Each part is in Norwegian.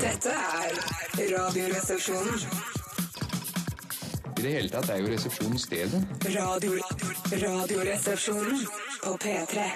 Dette er Radioresepsjonen. I det hele tatt er jo resepsjonen stedet. Radio, radioresepsjonen på P3.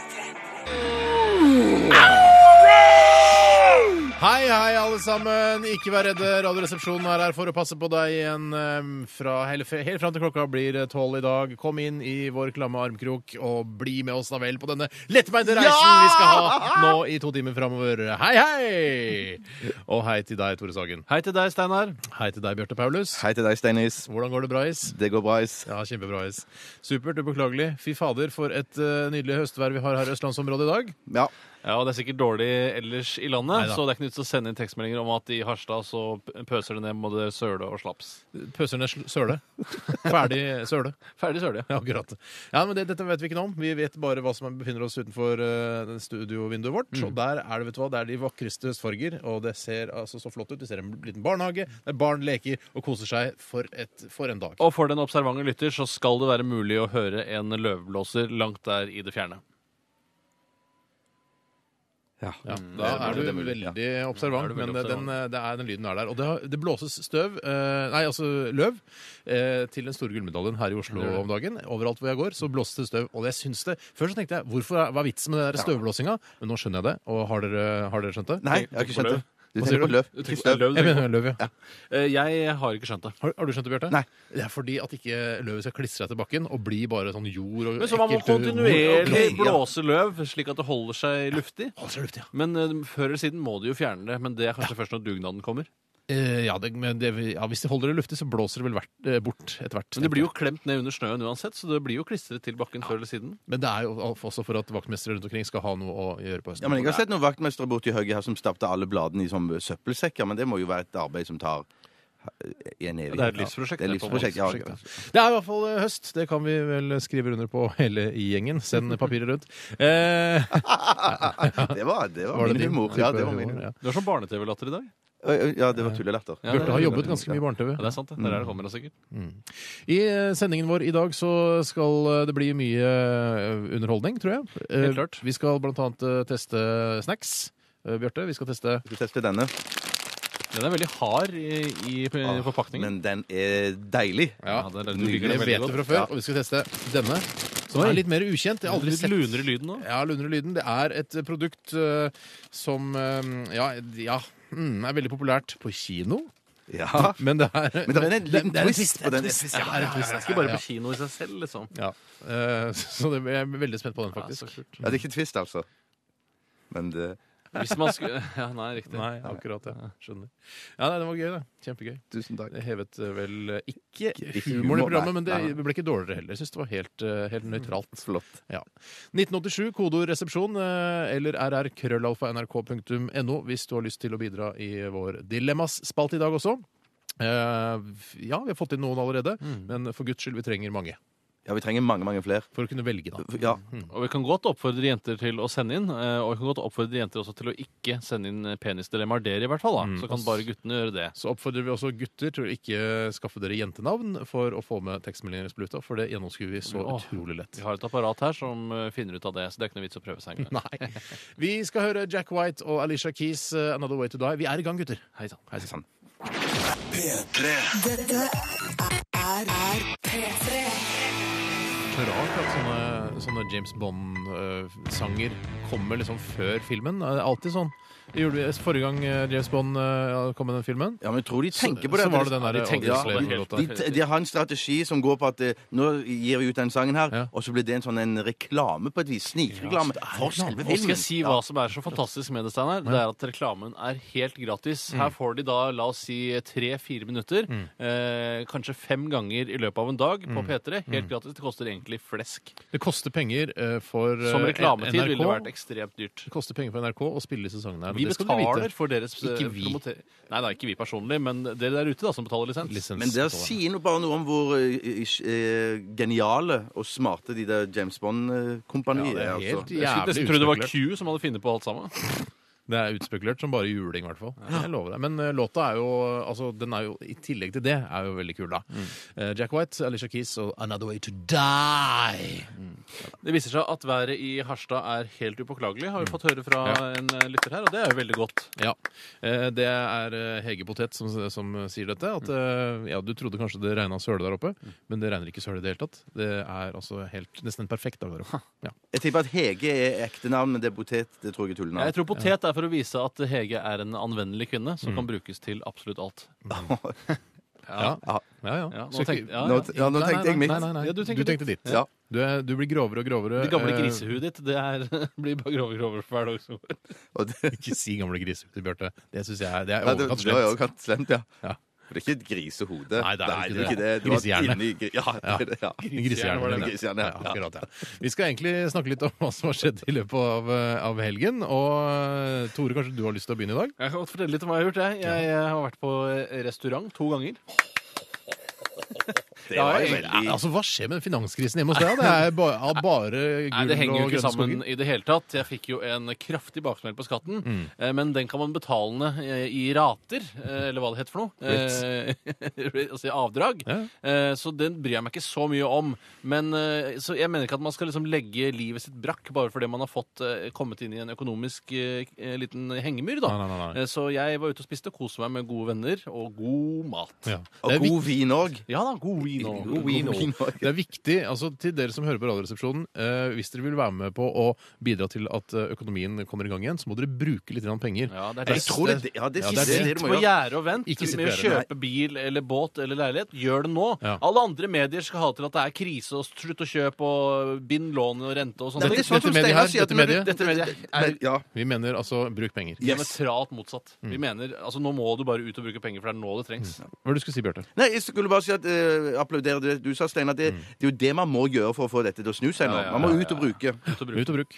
Hei, hei, alle sammen. Ikke vær redde. Radioresepsjonen er her for å passe på deg igjen eh, fra, helt, helt fram til klokka blir tolv i dag. Kom inn i vår klamme armkrok og bli med oss da vel på denne lettbeinte reisen vi skal ha nå i to timer framover. Hei, hei! Og hei til deg, Tore Sagen. Hei til deg, Steinar. Hei til deg, Bjarte Paulus. Hei til deg, Steinis. Hvordan går det bra, Is? Det går bra, Is. Ja, kjempebra, Is. Supert, Ubeklagelig. Fy fader, for et uh, nydelig høstvær vi har her i østlandsområdet i dag. Ja. Ja, og Det er sikkert dårlig ellers i landet, Neida. så det er ikke nytt å sende inn tekstmeldinger om at i Harstad så pøser det ned både søle og slaps. Pøser ned søle. Ferdig søle. Ferdig søle. Ja, akkurat. Ja, men det, Dette vet vi ikke noe om. Vi vet bare hva som befinner oss utenfor uh, studiovinduet vårt. Og der er det vet du hva, det er de vakreste farger, og det ser altså så flott ut. Vi ser en liten barnehage der barn leker og koser seg for, et, for en dag. Og for den observante lytter så skal det være mulig å høre en løvblåser langt der i det fjerne. Ja. Ja, Mm, da er du veldig observant, er men. Den, eh, det er, den lyden er der. Og det, har, det blåses støv, eh, nei, altså løv, eh, til den store gullmedaljen her i Oslo om dagen. Overalt hvor jeg går, så blåses det støv. Og jeg syns det Før så tenkte jeg hvorfor hva er vitsen med den støvblåsinga? Men nå skjønner jeg det. Og har dere, har dere skjønt det? Nei, jeg har ikke skjønt det. Du Hva tenker på du? løv. Du Ikke tenker støv. løv, du Jeg tenker mener løv, ja. på. Eh, Jeg har ikke skjønt det. Har, har du skjønt det, Bjarte? Nei. Det er fordi at ikke løvet skal klistre seg til bakken og bli bare sånn jord og Men så man må ekkelt- kontinuerlig Ok, ja. blåse løv, slik at det holder seg luftig. Hold seg luftig, ja. Men eh, før eller siden må du jo fjerne det. Men det er kanskje først når dugnaden kommer. Eh, ja, det, men det, ja, hvis de holder det luftig, så blåser det vel hvert, eh, bort etter hvert. Men det blir jo klemt ned under snøen uansett, så det blir jo klistret til bakken før eller siden. Men det er jo også for at vaktmestere rundt omkring skal ha noe å gjøre på høsten. Ja, men Jeg har sett noen vaktmestere borti høyre her som stappet alle bladene i sånn søppelsekker, men det må jo være et arbeid som tar i en evighet. Det er et livsprosjekt, Det er livsprosjekt, ja. Det er i hvert fall eh, høst. Det kan vi vel skrive under på hele gjengen. Send papiret rundt. Eh, Det var, det var, var det min humor. Ja, det var min humor? humor. Ja. Du har sånn barne-TV-latter i dag. Ja, det var tullelatter. Ja, Burde ha har jobbet ganske mye i barne-TV. Ja, det er sant, det. Der er det kommer, da, sikkert. I eh, sendingen vår i dag så skal eh, det bli mye eh, underholdning, tror jeg. Helt klart. Vi skal blant annet teste snacks. Bjarte, vi skal teste Vi Skal teste denne? Den er veldig hard i, i forpakningen. Men den er deilig. Ja, Ja, den, er- det vet det fra før, Ja. og vi skal teste denne. Som Oi. er litt mer ukjent. Jeg har aldri Litt sett lunere lyden nå. Ja, lunere Lyden. Det er et produkt uh, som eh, ja, ja mm, er veldig populært på kino. Ja. Men det er Men det er en liten det twist på den. Ja, Ja, Ja, det er ikke bare på kino i seg selv, liksom. Ja. Eh, så det, jeg er veldig spent på den, faktisk. Ja, det er ikke twist, altså. Men det Hvis man skulle Ja, nei, riktig. Nei, akkurat. Ja. Skjønner. Ja, nei, Det var gøy, det. Kjempegøy. Tusen takk. Det hevet eh, vel eh, ikke humoren i programmet, men det ble ikke dårligere heller. Jeg syns det var helt, eh, helt nøytralt. Flott. Ja. 1987, kodeord resepsjon, eller rr.krøllalfa.nrk.no hvis du har lyst til å bidra i vår Dilemmas-spalte i dag også. Ja, vi har fått inn noen allerede, men for guds skyld, vi trenger mange. Ja, vi trenger mange, mange flere. For å kunne velge, da. Ja. Og vi kan godt oppfordre jenter til å sende inn, eh, og vi kan godt oppfordre jenter også til å ikke sende inn penisdilemmaer. Dere i hvert fall, da. Mm. Så kan bare guttene gjøre det. Så oppfordrer vi også gutter til å ikke skaffe dere jentenavn for å få med tekstmeldinger i spluta, for det gjennomskuer vi så oh, utrolig lett. Vi har et apparat her som eh, finner ut av det, så det er ikke noe vits å prøve seg engang. Nei. Vi skal høre Jack White og Alicia Keys' uh, 'Another Way To Die'. Vi er i gang, gutter. Hei sann. Hei sann. P3 Dette er, er P3. Så rart at sånne, sånne James Bond-sanger kommer liksom før filmen. Det er alltid sånn. Det gjorde vi Forrige gang eh, James Bond eh, kom med den filmen, ja, men jeg tror de tenker på det. så var det den de der tenker ja, på det De, de har en strategi som går på at eh, nå gir vi ut den sangen her, Ja. og så blir det en sånn en reklame på et vis. Snikreklame for selve Og skal filmen. jeg si hva som er så fantastisk med det, Steinar? Det er at reklamen er helt gratis. Mm. Her får de da, la oss si, tre-fire minutter. Eh, kanskje fem ganger i løpet av en dag Mm. på P3. Helt gratis. Det koster egentlig flesk. Det koster penger eh, for eh, Som reklametid ville det vært ekstremt dyrt. Det koster penger for NRK å spille disse sangene her. Vi betaler for deres eh, Ikke vi. promoter- Nei da, ikke vi personlig, men dere der ute da, som betaler lisens. Lisens Men det sier noe bare noe om hvor eh, eh, geniale og smarte de der James Bond-kompaniene Ja, er er. helt Altså. Jeg jævlig nesten tro det var. Q som hadde funnet på alt sammen. Det er utspekulert som bare juling, i hvert fall. Jeg lover deg. Men uh, låta er jo altså, den er jo, I tillegg til det er jo veldig kul, da. Eh, Jack White, Alicia Keys og Another Way to Die. Det viser seg at været i Harstad er helt upåklagelig, har vi fått høre fra Ja. en eh, lytter her, og det er jo veldig godt. Ja. Uh, Det er Hege Potet som, som sier dette. At eh, ja, du trodde kanskje det regna søle der oppe, men det regner ikke søle i det hele tatt. Det er altså helt, nesten en perfekt dag der oppe. Ja. Jeg tipper at Hege er ekte navn, men det er potet. Det tror jeg er tullenavn. Jeg tror potet er for å vise at Hege er en anvendelig kvinne som kan brukes til absolutt alt. Ja. Ja, ja. Ja, nå tenk- ja, Nå, ja. ja, nå Nei, tenkte jeg nei, mitt. Nei, nei, nei. Ja, du du, tenker tenkte ditt. Ja. Du, er, du blir grovere og grovere. Det gamle eh, grisehuet ditt det er, blir bare grovere og grovere for hver dag som går. Og det, Ikke si gamle grisehud, Bjarte. Det syns jeg er, det er ja, det, overkant det var jo slemt. overkant slemt, ja. Ja. Det er ikke et grisehode. Nei, det er jo ikke det. det. Grisehjerne. inni Ja, det er det, ja. Grisehjerne akkurat, ja. Vi skal egentlig snakke litt om hva som har skjedd i løpet av, eh, av helgen. Og eh, Tore, kanskje du har lyst til å begynne i dag? Jeg kan godt fortelle litt om hva jeg har gjort. Jeg, jeg, jeg har vært på eh, restaurant to ganger. Det var jo veldig altså, Hva skjer med finanskrisen hjemme hos deg? Det er bare gull Nei, Det henger jo ikke sammen i det hele tatt. Jeg fikk jo en kraftig baksmell på skatten, Mm. eh, men den kan man betale ned eh, i rater, eh, eller hva det heter for noe. Eh, altså i avdrag. Ja. Eh, Så den bryr jeg meg ikke så mye om. Men eh, så jeg mener ikke at man skal liksom legge livet sitt brakk bare fordi man har fått eh, kommet inn i en økonomisk eh, eh, liten hengemyr, da. Nei, nei, nei, nei. Eh, Så jeg var ute og spiste og koste meg med gode venner og god mat. Ja. Og Det er god vin òg. Ja da, god også. Det er viktig altså til dere som hører på Radioresepsjonen, eh, hvis dere vil være med på å bidra til at eh, økonomien kommer i gang igjen, så må dere bruke litt grann penger. Ja, det er det. ja, det siste det er Sitt på gjerdet og vent Ikke med å kjøpe bil eller båt eller leilighet. Gjør det nå. Ja. Alle andre medier skal ha til at det er krise og slutt å kjøpe og bind lån og rente og er sånn som Dette mediet her, dette mediet- Dette mediet er ja. Vi mener altså bruk penger. diametralt motsatt. Vi mener altså nå må du bare ut og bruke penger, for det er nå det trengs. Hva er det du skulle si, Bjarte? Nei, jeg skulle bare si at uh, applaudere det du sa, Steinar. Det, det er jo det man må gjøre for å få dette til å snu seg nå. Ja, ja, Man må ut og bruke. Ut og bruke. Ut og bruk.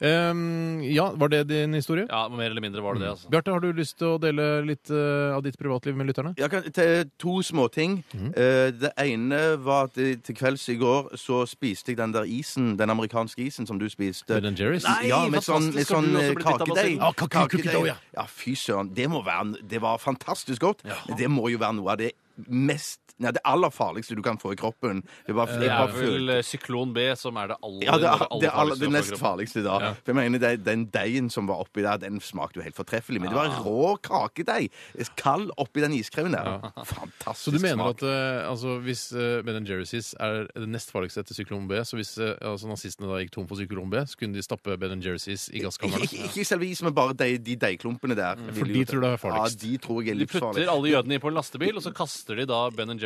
Um, ja, var det din historie? Ja, mer eller mindre var det det, altså. Bjarte, har du lyst til å dele litt uh, av ditt privatliv med lytterne? Jeg kan til to småting. Mm. Uh, det ene var at til kvelds i går så spiste jeg den der isen, den amerikanske isen som du spiste. Ben Jerry's? Nei, ja, med sånn, med sånn eh, kakedeig. Ah, kake- Kakedeig. ja. Ja, fy søren. Det må være Det var fantastisk godt. Ja. det må jo være noe av det mest Nei, det aller farligste du kan få i kroppen. Det bare, Det jeg er bare vel eh, syklon B som er det aller, ja, det, er, aller det, er aller, det nest farligste da. Ja. For jeg mener, det, Den deigen som var oppi der, den smakte jo helt fortreffelig. Men det var rå kakedeig. Kald oppi den iskremen der. Fantastisk smak. Så du mener smak. at uh, altså, hvis uh, Ben Jerry's er det nest farligste etter syklon B, så hvis uh, altså, nazistene da gikk tom for syklon B, så kunne de stappe Ben Jerry's i gasskammeret? ikke, ikke selve isen, men bare de, de deigklumpene der. For de tror det er farligst. Ja, de tror jeg er De livsfarlige. putter alle jødene inn på en lastebil, og så kaster de da Ben Jerry's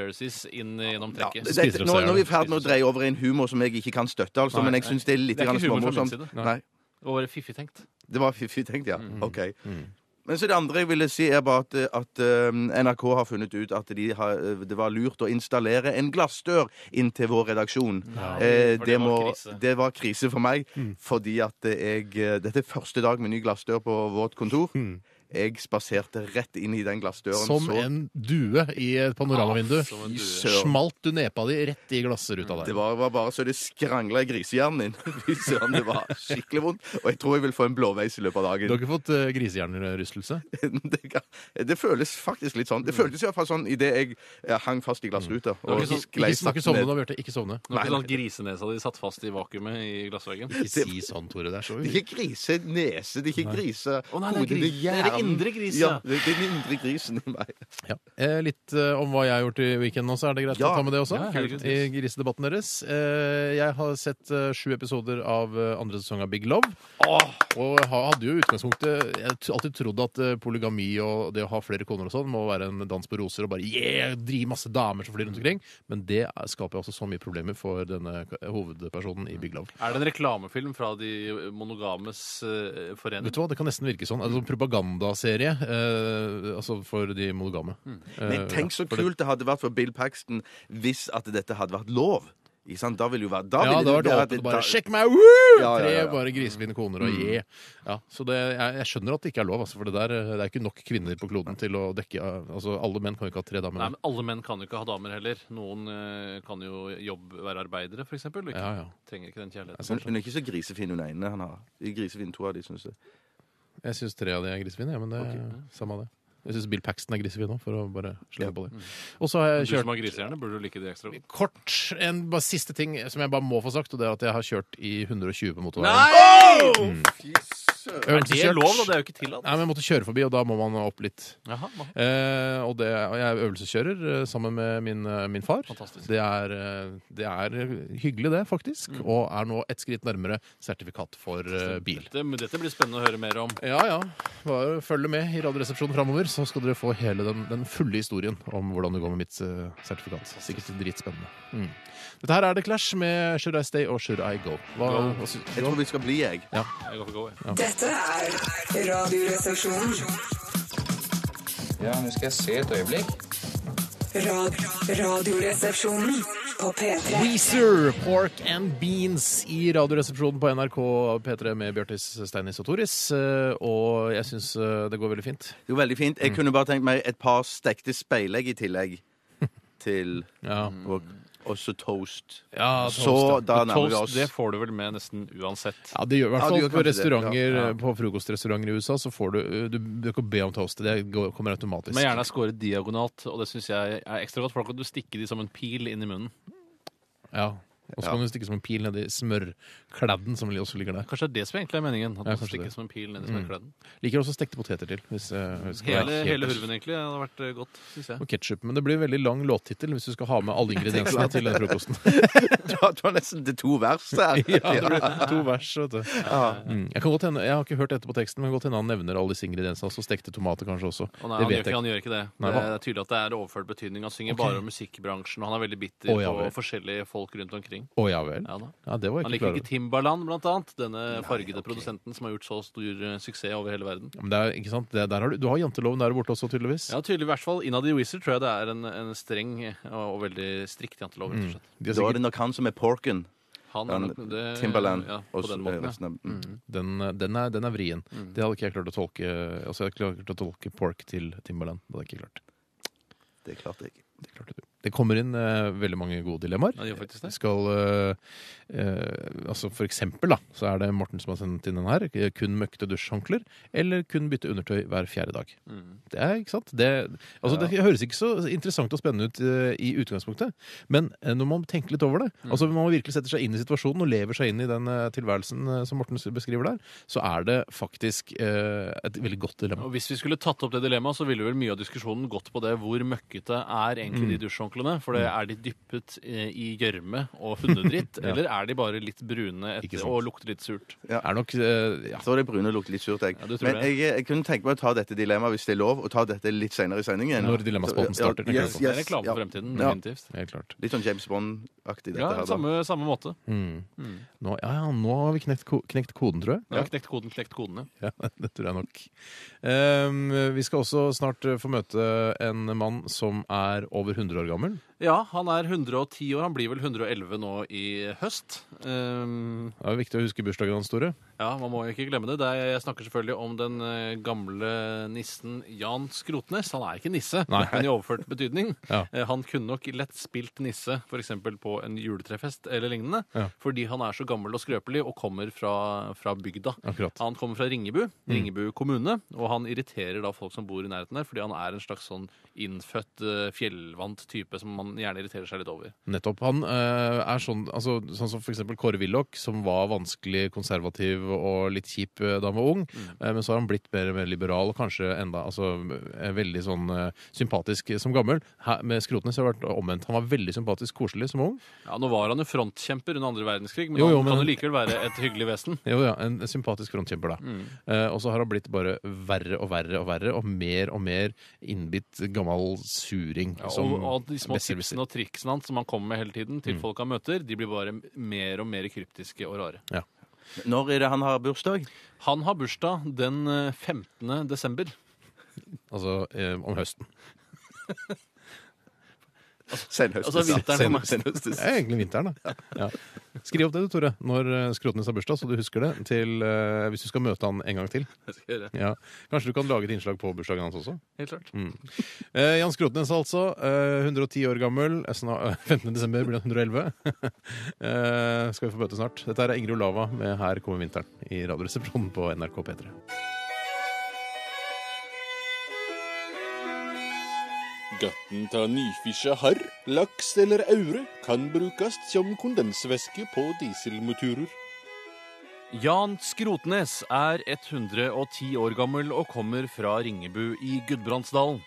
inn gjennom Ja, det, det, nå, nå er vi i ferd med å dreie over i en humor som jeg ikke kan støtte, altså, Nei, men jeg syns det er litt småmorsomt. Det var bare fiffig tenkt. det var fiffig tenkt, ja. Mm. OK. Men så det andre jeg ville si, er bare at, at eh, NRK har funnet ut at de har, eh, det var lurt å installere en glassdør inn til vår redaksjon. Eh, for det, det var må, krise. det var krise for meg, Mm. fordi at jeg eh, Dette er første dag med ny glassdør på vårt kontor. Jeg spaserte rett inn i den glassdøren. Som så- en due i et panoramavindu. Søren. Smalt du nepa di rett i glassruta Det var, var bare så det skrangla i grisehjernen din. Fy søren, det var skikkelig vondt. Og jeg tror jeg vil få en blåveis i løpet av dagen. Du har ikke fått uh, grisehjernerystelse? Det, det føles faktisk litt sånn. Det føltes i hvert fall sånn idet jeg eh, hang fast i glassruta. var Og ikke sånn- Ikke, ikke sovne nå, Bjarte. Ikke sovne. Nå er ikke sånn at grisenesa di satt fast i vakuumet i glassveggen. Ikke si sånn, Tore. Det er så Det er ikke grisenese, det er ikke grise det er gris- det indre griset. Ja, det er den indre grisen i meg. Ja. Eh, litt eh, om hva jeg har gjort i weekenden også. Er det greit Ja. å ta med det også? Ja, herregud. I grisedebatten deres. Eh, jeg har sett eh, sju episoder av eh, andre sesong av Big Love. Og ha- hadde jo i utgangspunktet Jeg har alltid trodd at eh, polygami og det å ha flere koner og sånn må være en dans på roser og bare yeah, drive masse damer som flyr rundt omkring. Men det er- skaper jo også så mye problemer for denne k- hovedpersonen i Big Love. Er det en reklamefilm fra de monogames eh, forening? Vet du hva, Det kan nesten virke sånn. Altså, propagandaserie eh, altså for de monogame. Mm. Men tenk så det- kult det hadde vært for Bill Paxton hvis at dette hadde vært lov. Ikke sant? Da ville jo være da Ja, det har vært være- åpent da- bare 'sjekk meg!' Woo! Ja, ja, Tre ja, Tre bare grisefine koner og yeah. Ja, så det, jeg, jeg skjønner at det ikke er lov, altså, for det, der, det er ikke nok kvinner på kloden til å dekke altså Alle menn kan jo ikke ha tre damer. Nei, men Alle menn kan jo ikke ha damer heller. Noen eh, kan jo jobbe, være arbeidere, f.eks. Ja, ja. trenger ikke den kjærligheten. Men hun er ikke så grisefin, hun ene han har. Grisefin to av de, syns jeg. Jeg syns tre av de er grisevin, ja, men det er samme av det. Jeg syns Bill Paxton er grisefin nå, for å bare slenge på det. Og så har Du som har grisehjerne, burde du like det ekstra godt. kort en bare siste ting som jeg bare må få sagt, og det er at jeg har kjørt i 120 på motorveien. Nei! Er det Øvelseskjørt. lov, da? Det er jo ikke tillatt. Nei, men jeg måtte kjøre forbi, og da må man opp litt. Jaha, hva? Eh, og, det, og jeg er øvelseskjører eh, sammen med min, eh, min far. Det er, eh, det er hyggelig, det, faktisk. Og er nå et skritt nærmere sertifikat for uh, bil. Dette, dette blir spennende å høre mer om. Ja, ja. Bare følg med i Radioresepsjonen framover, så skal dere få hele den, den fulle historien om hvordan det går med mitt eh, sertifikat. Sikkert dritspennende. Mm. Dette her er The Clash med Should I Stay or Should I Go? Hva, Go. hva sy- Jeg tror vi skal bli, jeg. Jeg går for go, jeg. Dette er Radioresepsjonen. Ja, nå skal jeg se et øyeblikk. Rad radioresepsjonen på P3. Weezer, Pork and Beans i Radioresepsjonen på NRK P3 med Bjørtis, Steinis og Toris. Eh, Og jeg syns det går veldig fint. Det går veldig fint. Jeg kunne bare tenkt meg et par stekte speilegg i tillegg til Ja, og også toast. ja Så toast, da nærmer vi Toast det får du vel med nesten uansett. Ja, det gjør i hvert fall ja, gjør på restauranter, Ja, ja. på frokostrestauranter i USA, så får du Du bør ikke be om toast. Det kommer automatisk. Men gjerne skåret diagonalt, og det syns jeg er ekstra godt. For da kan du stikke de som en pil inn i munnen. Ja. Og så kan du stikke som en pil nedi smørkladden som også ligger der. Kanskje det er det som egentlig er meningen. At Ja, man stikker det. som en pil ned i smørkladden. Liker også stekte poteter til. Hvis, eh, hvis Hele, hele hurven egentlig hadde vært eh, godt, syns jeg. Og ketchup. Men det blir veldig lang låttittel hvis du skal ha med alle ingrediensene til den frokosten. Du har, du har nesten det to vers her. ja, det blir to vers, vet du. Mm. Jeg, kan godt hende, jeg har ikke hørt dette på teksten, men godt hende han nevner alle disse ingrediensene. Altså stekte tomater kanskje også. Og nei, det han, gjør ikke, han gjør ikke det. Nei, det er tydelig at det er overført betydning. Han synger okay. bare om musikkbransjen, og han er veldig bitter oh, ja på forskjellige folk rundt omkring. Å ja vel. Ja, da. Ja, det var Han ikke liker klar ikke. Timbaland, blant annet. Denne fargede produsenten som har gjort så stor eh, suksess over hele verden. Men det er, ikke sant? Det, der har du, du har janteloven der borte også, tydeligvis. Ja, tydelig i hvert fall. Innad i Wizard tror jeg det er en, en streng og, og veldig strikt jantelov. rett og slett. De har Da er sikkert, det nok han som er porken. Han er Han, nok det, Timberland. Ja, og på den måten, ja. resten av- mm. den, den, er, den er vrien. Mm. Det hadde ikke jeg klart å tolke Altså, jeg hadde ikke klart å tolke pork til Timberland. Det hadde jeg ikke klart. Det klarte jeg ikke. Det, klarte du. Det kommer inn uh, veldig mange gode dilemmaer. Ja, det det. Skal uh, uh, altså For eksempel da, så er det Morten som har sendt inn den her. Kun møkkete dusjhåndklær, eller kun bytte undertøy hver fjerde dag. Mm. Det er, ikke sant? Det, altså, det høres ikke så interessant og spennende ut i utgangspunktet, men når man tenker litt over det, Mm. altså når man virkelig setter seg inn i situasjonen og lever seg inn i den tilværelsen som Morten beskriver der, så er det faktisk et veldig godt dilemma. Og Hvis vi skulle tatt opp det dilemmaet, så ville vel mye av diskusjonen gått på det hvor møkkete er egentlig Mm. de dusjhåndklærne. For det, er de dyppet eh, i gjørme og hundedritt, Ja. eller er de bare litt brune etter, og lukter litt surt? Er nok uh, ja. Så det brune lukter litt surt, jeg. Ja, Men jeg, jeg kunne tenke meg å ta dette dilemmaet, hvis det er lov, og ta dette litt senere i sendingen. Når dilemmaspotten starter. ja, starter, yes. Det er yes, reklame ja. for fremtiden, definitivt. Helt klart. Litt sånn James Bond-aktig, dette Ja, her. samme, samme måte. Mm. Mm. Nå, ja, ja, nå har vi knekt, ko knekt koden, tror jeg. Ja, knekt koden, knekt kodene. Ja, det tror jeg nok. Um, vi skal også snart eh, få møte en mann som er over 100 år gammel gammel? Ja, han er 110 år. Han blir vel 111 nå i høst. Um, Det er viktig å huske bursdagen hans, Tore. ja, man må ikke glemme det. det er, jeg snakker selvfølgelig om den eh, gamle nissen Jan Skrotnes. Han er ikke nisse, Nei. men i overført betydning. Ja. Eh, Han kunne nok lett spilt nisse f.eks. på en juletrefest eller lignende, Ja. fordi han er så gammel og skrøpelig og kommer fra, fra bygda. Akkurat. Han kommer fra Ringebu, Mm. Ringebu kommune, og han irriterer da folk som bor i nærheten der, fordi han er en slags sånn innfødt eh, fjellvant type som man gjerne irriterer seg litt over. Nettopp. Han eh, er sånn, altså, sånn som eksempel Kåre Willoch, som var vanskelig konservativ og litt kjip eh, da han var ung. Eh, men så har han blitt mer og mer liberal og kanskje enda altså, veldig sånn sympatisk som gammel. Her, med Skrotnes har vært omvendt. Han var veldig sympatisk koselig som ung. Ja, Nå var han jo frontkjemper under andre verdenskrig, men Jo, jo, han kan jo likevel være et hyggelig vesen. Jo, ja, En sympatisk frontkjemper, da. Eh, og så har han blitt bare verre og verre og verre, og mer og mer innbitt gammel suring. Ja, som og, og de små. Tipsene og triksene hans som han kommer med hele tiden til Mm. folk han møter, de blir bare mer og mer kryptiske og rare. Når er det han har bursdag? Han har bursdag den eh, 15. desember. Altså eh, om høsten. Senhøstes. Altså vinteren. Senhøstes. Det er egentlig vinteren, da. Ja. Skriv opp det du, Tore, når eh, Skrotnes har bursdag, så du husker det. Til, eh, hvis du skal møte han en gang til. Skal. Ja. Kanskje du kan lage et innslag på bursdagen hans også? Helt klart. Mm. Eh, Jan Skrotnes, altså. Eh, 110 år gammel. Eh, snar- eh, 15. desember blir han 111. eh, skal vi få møte snart. Dette er Ingrid Olava med 'Her kommer vinteren' i Radioresepsjonen på NRK P3. Gatten ta nyfiska harr, laks eller aure kan brukes som kondensvæske på dieselmotorer. Jan Skrotnes er 110 år gammel og kommer fra Ringebu i Gudbrandsdalen.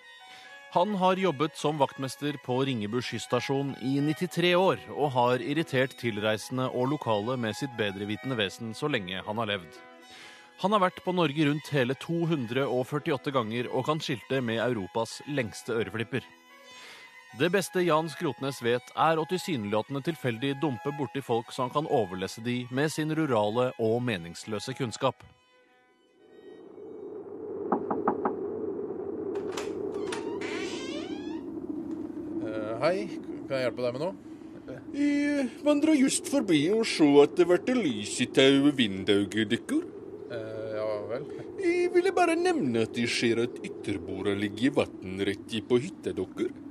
Han har jobbet som vaktmester på Ringebu skysstasjon i 93 år, og har irritert tilreisende og lokale med sitt bedrevitende vesen så lenge han har levd. Han har vært på Norge Rundt hele 248 ganger og kan skilte med Europas lengste øreflipper. Det beste Jan Skrotnes vet, er å tilsynelatende tilfeldig dumpe borti folk så han kan overlesse de med sin rurale og meningsløse kunnskap. Uh, hei, kan jeg hjelpe deg med noe? Jeg vandra just forbi og så at det ble lys i tau vinduet deres. Eh, ja vel. Jeg ville bare nevne at jeg ser at ytterbordet ligger i vann rett i på hytta deres.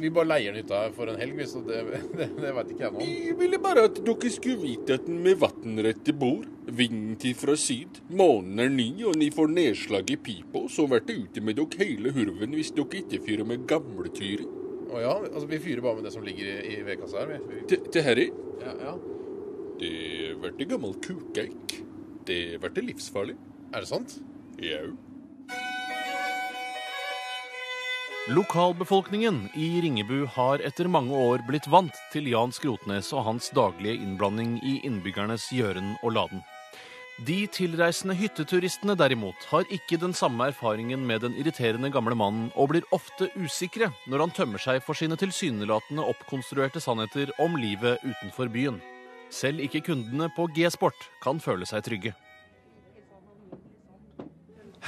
Vi bare leier den hytta for en helg, så det, det, det veit ikke jeg noe om. Jeg ville bare at dere skulle vite at den med vannrette bord, vinden til fra syd, månen er ny og ni får nedslag i pipa, så blir det ute med dere hele hurven hvis dere ikke fyrer med gamletyret. Å ja, altså vi fyrer bare med det som ligger i, i vedkassa her. Vi, vi, til herre, ja, ja. det blir gammel kukeik. Det vært livsfarlig. Er det sant? Jau. Lokalbefolkningen i Ringebu har etter mange år blitt vant til Jan Skrotnes og hans daglige innblanding i innbyggernes gjøren og laden. De tilreisende hytteturistene derimot har ikke den samme erfaringen med den irriterende gamle mannen, og blir ofte usikre når han tømmer seg for sine tilsynelatende oppkonstruerte sannheter om livet utenfor byen. Selv ikke kundene på G-sport kan føle seg trygge.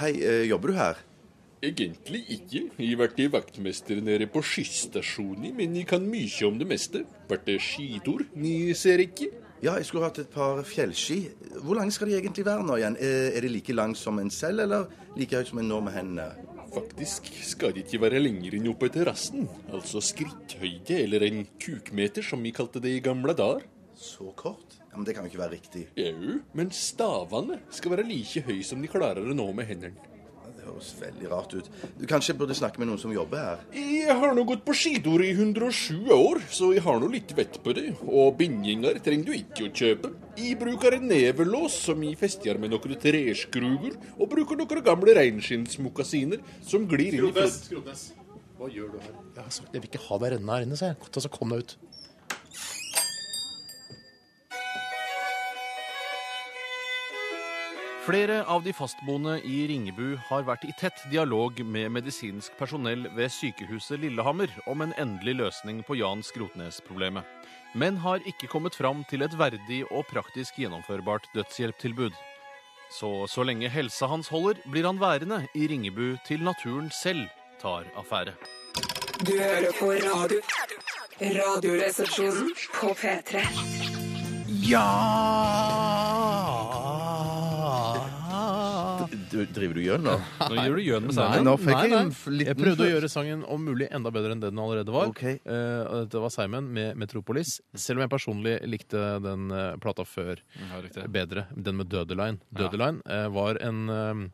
Hei, eh, jobber du her? Egentlig ikke. Jeg har vært vaktmester nede på skysstasjonen, men jeg kan mye om det meste. Vært det skitur, ni ser ikke. Ja, jeg skulle hatt et par fjellski. Hvor lange skal de egentlig være nå igjen? Eh, Er de like lang som en selv, eller like høyt som en når med hendene? Faktisk skal det ikke være lenger enn oppe terrassen. Altså skritthøyde, eller en kukmeter, som vi kalte det i gamle dager. Så kort? Ja, men Det kan jo ikke være riktig. Jau, men stavene skal være like høye som de klarer å nå med hendene. Det høres veldig rart ut. Du Kanskje burde snakke med noen som jobber her? Jeg har nå gått på skitur i 107 år, så jeg har nå litt vett på det. Og bindinger trenger du ikke å kjøpe. Jeg bruker en nevelås som jeg fester med noen treskruger, og bruker noen gamle reinskinnsmokasiner som glir inn i Skrotnes, Skrotnes. Hva gjør du her? Jeg har sagt jeg vil ikke ha deg rennende her inne, sa jeg. Så kom deg ut. Flere av de fastboende i Ringebu har vært i tett dialog med medisinsk personell ved sykehuset Lillehammer om en endelig løsning på Jan Skrotnes-problemet, men har ikke kommet fram til et verdig og praktisk gjennomførbart dødshjelptilbud. Så så lenge helsa hans holder, blir han værende i Ringebu til naturen selv tar affære. Du hører på radio. Radioresepsjonen på P3. Du, driver du gjøn nå? Nå gjør du gjøn med Nei, seilen. nå fikk nei, jeg en nei. liten Jeg prøvde å gjøre sangen om mulig enda bedre enn det den allerede var. Ok. Eh, og dette var Simon med Metropolis. Selv om jeg personlig likte den eh, plata før Ja, riktig. bedre. Den med Dødeline. Dødeline eh, var en eh,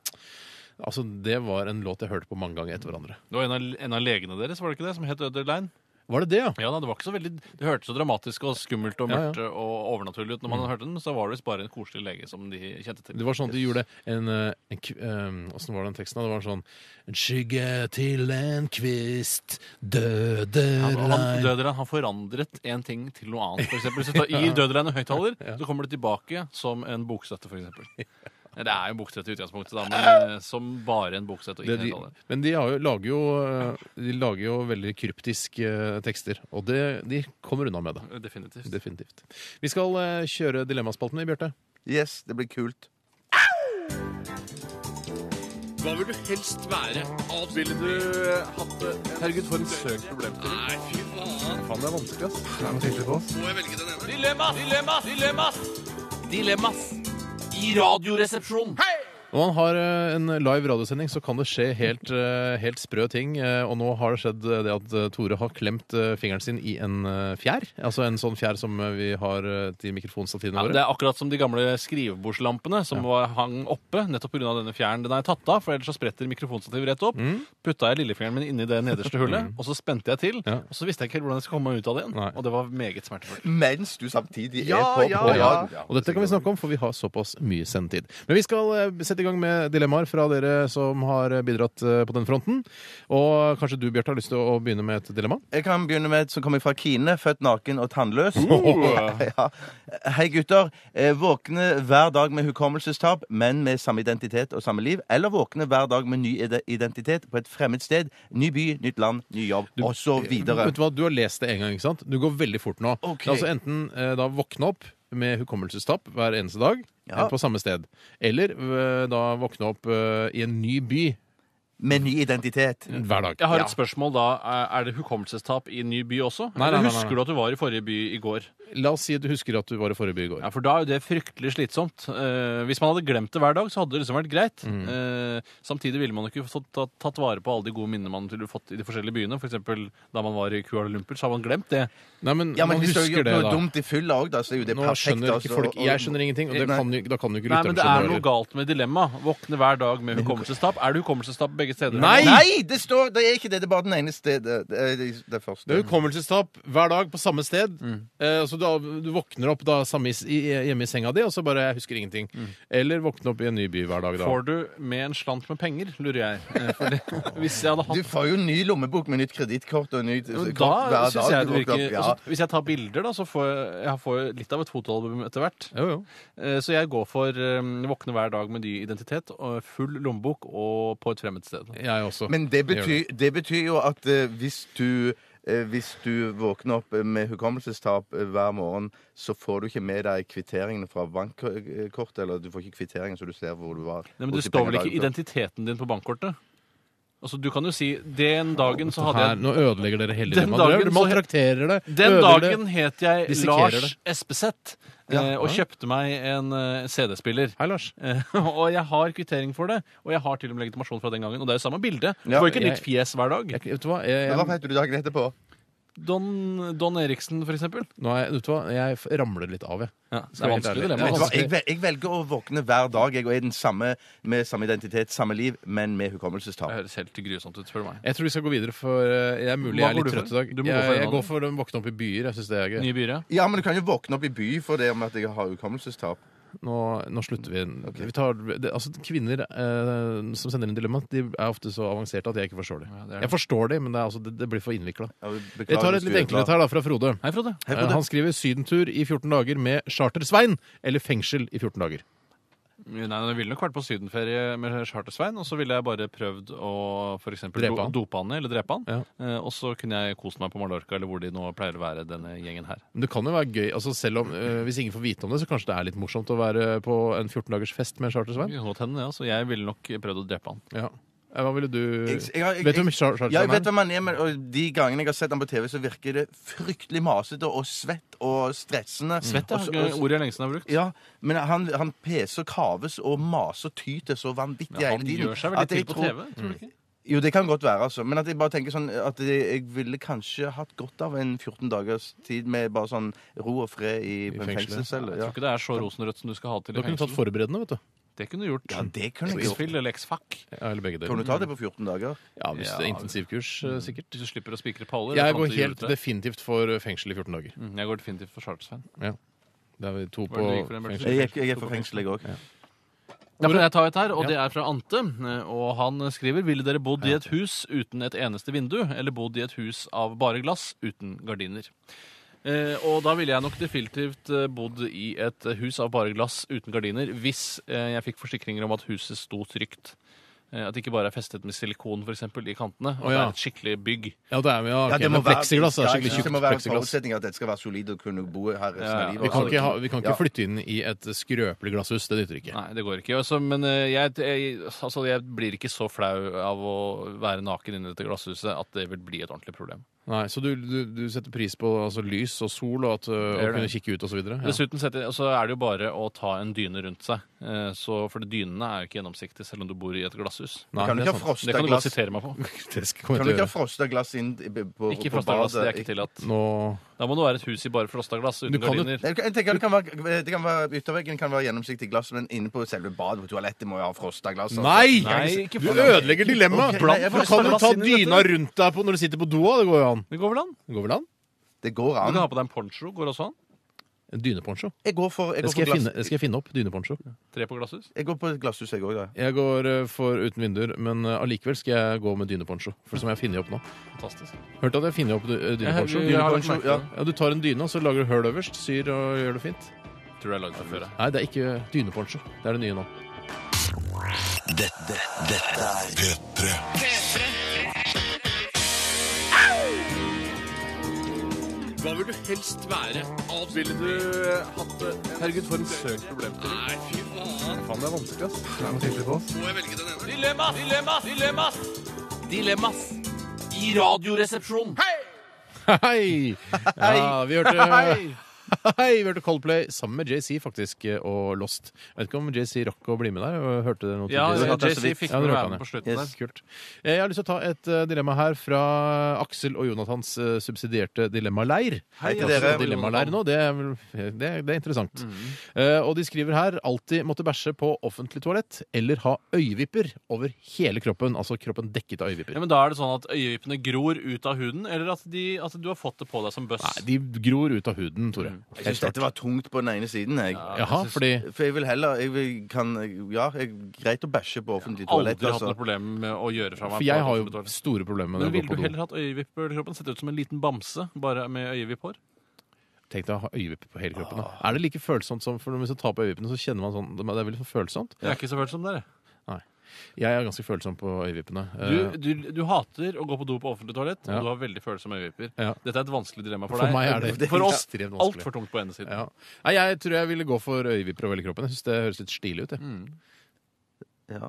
Altså, det var en låt jeg hørte på mange ganger etter hverandre. Det var en av, en av legene deres, var det ikke det, som het Øderlein? Var det det, ja? Ja, da, det var ikke så veldig Det hørtes så dramatisk og skummelt og mørkt og overnaturlig ut når man hørte den, men så var det visst bare en koselig lege som de kjente til. Det var sånn de gjorde en, en, en kv- eh, Åssen var den teksten? da? Det var sånn En skygge til en kvist, Han, døderein han, han forandret en ting til noe annet. Eksempel, hvis du tar, i Døderen en høyttaler, så kommer det tilbake som en bokstøtte, f.eks. Det er jo en bokstøtte i utgangspunktet, da, men eh, som bare en bokstøtte. og ikke en de, men de, har jo, lager, jo, eh, de lager jo veldig kryptiske eh, tekster, og det, de kommer unna med det. Definitivt. Definitivt. Vi skal eh, kjøre Dilemmaspalten, vi, Bjarte. Yes, det blir kult. Hva vil du helst være? Ville du hatt det Herregud, for en søk problemstilling. Nei, fy faen. Faen, det er vanskelig, ass. Må jeg velge den ene? Dilemmas! Dilemmas! Dilemmas! Dilemmas! I Radioresepsjonen. Når man har eh, en live radiosending, så kan det skje helt, eh, helt sprø ting. eh, Og nå har det skjedd det at Tore har klemt fingeren sin i en fjær. Altså en sånn fjær som vi har til mikrofonstativene Ja, våre. det er akkurat som de gamle skrivebordslampene som ja. hang oppe nettopp pga. denne fjæren. Den er tatt av, for ellers så spretter mikrofonstativet rett opp. Putta jeg lillefingeren min inni det nederste hullet, og så spente jeg til. Ja. Og så visste jeg ikke helt hvordan jeg skulle komme meg ut av det igjen. Nei. Og det var meget smertefullt. Mens du samtidig Ja, er på, ja, på ja. radio. Og dette kan vi snakke om, for vi har såpass mye sendetid. Men vi skal eh, sette i gang med dilemmaer fra dere som har bidratt eh, på den fronten. Og kanskje du, Bjarte, har lyst til å begynne med et dilemma? Jeg kan begynne med et som kommer fra Kine, født naken og tannløs. ja. Hei, gutter. Eh, Våkne hver dag med hukommelsestap, men med samme identitet og samme liv. Eller våkne hver dag med ny identitet på et fremmed sted. Ny by, nytt land, ny jobb, og så videre. Vet du hva, du har lest det en gang, ikke sant? Du går veldig fort nå. Okay. Det er altså enten eh, da våkne opp med hukommelsestap hver eneste dag Ja. eh, på samme sted, eller eh, da våkne opp eh, i en ny by Med ny identitet. hver dag. Jeg har Ja. et spørsmål da. Er- Er det hukommelsestap i en ny by også? Nei, nei, nei, nei, husker du at du var i forrige by i går? La oss si at du husker at du var i forrige by i går. Ja, For da er jo det fryktelig slitsomt. Eh, hvis man hadde glemt det hver dag, så hadde det liksom vært greit. Mm. Eh, samtidig ville man jo ikke fått tatt, tatt vare på alle de gode minnene man ville fått i de forskjellige byene. F.eks. da man var i Kuala Lumpur, så har man glemt det. Nei, men, Ja, men man hvis du har husker gjort det, noe da. dumt i fylla òg, da, så er jo det Nå perfekt. skjønner altså, ikke folk Jeg skjønner ingenting, og det kan, jo- da kan jo ikke Nei, men lytterne det er skjønne noe galt med dilemma. Våkne hver dag med hukommelsestap. Er det hukommelsestap begge steder? Nei! Nei, det står Det er ikke det. Det er bare den ene stedet. Det er det, det første. Det er hukommelsestap hver dag på samme sted. Mm. Eh, så da, du våkner opp da samme i, i, hjemme i senga di, og så bare 'jeg husker ingenting'. Eller våkne opp i en ny by hver dag da. Mm. Får du med en slant med penger, lurer jeg. Fordi, hvis jeg hadde Du får jo ny lommebok med nytt kredittkort og nytt kort Da hver syns dag jeg det virker opp. Ja. også, Hvis jeg tar bilder, da, så får jeg, jeg får litt av et fotoalbum etter hvert. Jo, jo. Eh, Så jeg går for um, våkne hver dag med ny identitet, og full lommebok og på et fremmed sted. Jeg også. Men det Jeg betyr, det betyr jo at uh, hvis du eh, hvis du våkner opp med hukommelsestap eh, hver morgen, så får du ikke med deg kvitteringene fra bankkortet. Eller du får ikke kvitteringen så du ser hvor du var. Nei, men Det står vel ikke identiteten din på bankkortet? Altså, Du kan jo si Den dagen så hadde Her, jeg nå ødelegger dere hele det man Dere Du maltrakterer det. Den dagen het jeg Lars Espeseth Ja. eh, og kjøpte meg en eh, CD-spiller. Hei, Lars. Eh, og jeg har kvittering for det, og jeg har til og med legitimasjon fra den gangen. Og det er jo samme bilde. Du Ja, får ikke jeg- nytt fjes hver dag. Jeg, vet du hva? Jeg, Hva jeg, heter du dagen etterpå? Don, Don Eriksen, for eksempel. nå er jeg, vet du hva? jeg ramler litt av, jeg. Ja, det er vanskelig Det er Vet du hva? Jeg, vel- jeg velger å våkne hver dag jeg, og er den samme med samme identitet, samme liv, men med hukommelsestap. Det høres helt grusomt ut, spør du meg. Jeg tror vi skal gå videre, for eh, jeg er mulig Hva jeg er går litt du trøtt i for? dag. Du må gå jeg, for en jeg av går dem. for å våkne opp i byer. Jeg synes det er gøy. Nye byer, ja. Ja, men du kan jo våkne opp i by for det om at jeg har hukommelsestap. Nå, nå slutter vi. vi tar, det, altså, kvinner eh, som sender inn dilemma, de er ofte så avanserte at jeg ikke forstår det. Ja, det. Jeg forstår det, men det, er, altså, det, det blir for innvikla. Ja, Jeg tar et litt enklere her da, fra Frode. Hei, Frode. Eh, Han skriver 'sydentur i 14 dager med Charter-Svein' eller 'fengsel i 14 dager'. Nei, Jeg ville nok vært på sydenferie med Charter-Svein, og så ville jeg bare prøvd å for eksempel Drepe do, han. dope han eller drepe han. Ja. Eh, og så kunne jeg kost meg på Mallorca, eller hvor de nå pleier å være, denne gjengen her. Men det kan jo være gøy, altså selv om, eh, Hvis ingen får vite om det, så kanskje det er litt morsomt å være på en 14 dagers fest med Det Charter-Svein? kan godt hende, ja. Så jeg ville nok prøvd å drepe han. Ja. Ja, Hva ville du Jeg- jeg jeg- Vet du om jeg- Char- Ja, jeg vet hvem han er, men og de gangene jeg har sett ham på TV, så virker det fryktelig masete og svett og stressende. Svett Og er ordet jeg lengst har brukt. Ja, men han, han peser, kaves og maser og tyter så vanvittig han hele tiden. gjør seg veldig til på TV, tror du ikke? Jo, det kan godt være, altså. Men at jeg bare tenker sånn at jeg, ville kanskje hatt godt av en 14 dagers tid med bare sånn ro og fred i, I fengselscelle. Jeg tror ikke det er så rosenrødt som du skal ha til Da i kunne du tatt forberedende, vet du. Det kunne du gjort. ja, det kunne jeg gjort. X-Fill eller X-Fac. Ja, eller begge Kan deler. du ta det på 14 dager? Ja, hvis det er intensivkurs, eh, sikkert. Hvis du slipper å spikre paller. Jeg går helt definitivt for fengsel i 14 dager. Mm, Jeg går definitivt for Charles-fan. Ja. Det er vi to Hva på er det du gikk for, Emil? fengsel. Jeg gikk, jeg gikk for fengsel, jeg òg. Da kan jeg ta et her, og Ja. det er fra Ante. eh, Og han skriver Ville dere bodd i et hus uten et eneste vindu, eller bodd i et hus av bare glass uten gardiner? Eh, og da ville jeg nok definitivt eh, bodd i et hus av bare glass uten gardiner hvis eh, jeg fikk forsikringer om at huset sto trygt. Eh, at det ikke bare er festet med silikon for eksempel, i kantene. Og Å, det er et skikkelig bygg. Ja, det er vi, ja. Ja, det må være pleksiglass ja, skikkelig tjukt det må være en forutsetning at dette skal være solid og kunne bo her resten Ja, ja. av livet. Vi kan ikke, ha, vi kan ikke flytte inn i et skrøpelig glasshus. Det nytter ikke. Nei, det går ikke. Altså, men eh, jeg, jeg, altså, jeg blir ikke så flau av å være naken inne i dette glasshuset at det vil bli et ordentlig problem. Nei, Så du, du, du setter pris på altså, lys og sol og at, uh, å kunne kikke ut osv.? Ja. Dessuten setter, så er det jo bare å ta en dyne rundt seg. Eh, Så, for dynene er jo ikke gjennomsiktige, selv om du bor i et glasshus. Nei, Kan det ikke ha. Det kan du godt sitere meg på. Det skal Kan du ikke ha frosta glass inn på, på, Ikke på frosta glass, det er ikke tillatt. Nå Da må det være et hus i bare frosta glass uten kan jo- gardiner. Jeg tenker det kan være, det kan være Ytterveggen kan være gjennomsiktig glass, men inne på selve badet på toalettet må jo ha frosta glass. altså. Nei! Nei, ikke du for- ødelegger dilemmaet! Ok, nei, jeg Du får kan jo ta dyna rundt deg på når du sitter på doa. Det går jo an. Det går vel an? Det går vel an? Det går Du an. kan ha på deg en poncho. Går også an. En dyneponcho. Jeg går for, jeg Det går skal for jeg, glass. finne, det skal jeg finne opp. Dyneponcho. Tre på glasshus. Jeg går på glasshus, jeg òg, da. Jeg går eh, for uten vinduer, men eh, allikevel skal jeg gå med dyneponcho. For som jeg har funnet opp nå. Fantastisk. Hørte at jeg har funnet opp dy- eh, dyneponcho? Jeg- jeg har lagt merke til ja. det. ja, Du tar en dyne, og så lager du høl øverst, syr og gjør det fint. Tror jeg lagde det før. jeg. Nei, det er ikke dyneponcho. Det er det nye nå. Dette, dette er P3. Hva vil du helst være? Ville du hatt det? Herregud, for en søk problemstilling. Nei, fy faen. Faen, det er vanskelig, ass. Må jeg velge den ene? Dilemmas! Dilemmas! Dilemmas! Dilemmas i Radioresepsjonen. Hei! Ja, vi hørte Hei, vi hørte Coldplay sammen med JC faktisk, eh, og Lost. Jeg vet ikke om JC rakk å bli med der. og Hørte dere noe Ja, jeg JC fikk Ja, være han, med på slutten Yes. der. Kult. Eh, Jeg har lyst til å ta et eh, dilemma her fra Aksel og Jonathans eh, subsidierte Dilemmaleir. Hei til dere. og Dilemmaleir nå, det er, vel- det, er- det er interessant. Mhm. Eh, og de skriver her alltid måtte bæsje på offentlig toalett eller ha øyevipper over hele kroppen. Altså kroppen dekket av øyevipper. Ja, men Da er det sånn at øyevippene gror ut av huden, eller at, de, at du har fått det på deg som bøss? Nei, de gror ut av huden, Tore. Jeg syns dette var tungt på den ene siden, jeg. Jaha, fordi For jeg vil heller jeg vil, kan, Ja, jeg, greit å bæsje på offentlig Aldri toalett. hatt Altså. noe problem med å gjøre fra meg. For jeg har jo store problemer med Men det å ville på du do. heller hatt øyevipper på kroppen? Sett ut som en liten bamse, bare med øyevipp-hår? Tenk deg å ha øyevipper på hele kroppen. Da. Er det like følsomt som For hvis du tar på øyevippene, så kjenner man sånn Det er veldig følsomt. Jeg er ikke så følsom der. jeg. Jeg er ganske følsom på øyevippene. Du, Eh, du, du hater å gå på do på offentlig toalett, Ja. og du har veldig følsomme øyevipper. Ja. Dette er et vanskelig dilemma for, For deg. meg er det For oss ekstremt vanskelig. altfor tungt på ene siden. ja. Nei, jeg tror jeg ville gå for øyevipper over hele kroppen. Jeg synes det høres litt stilig ut. Jeg. Mm. Ja.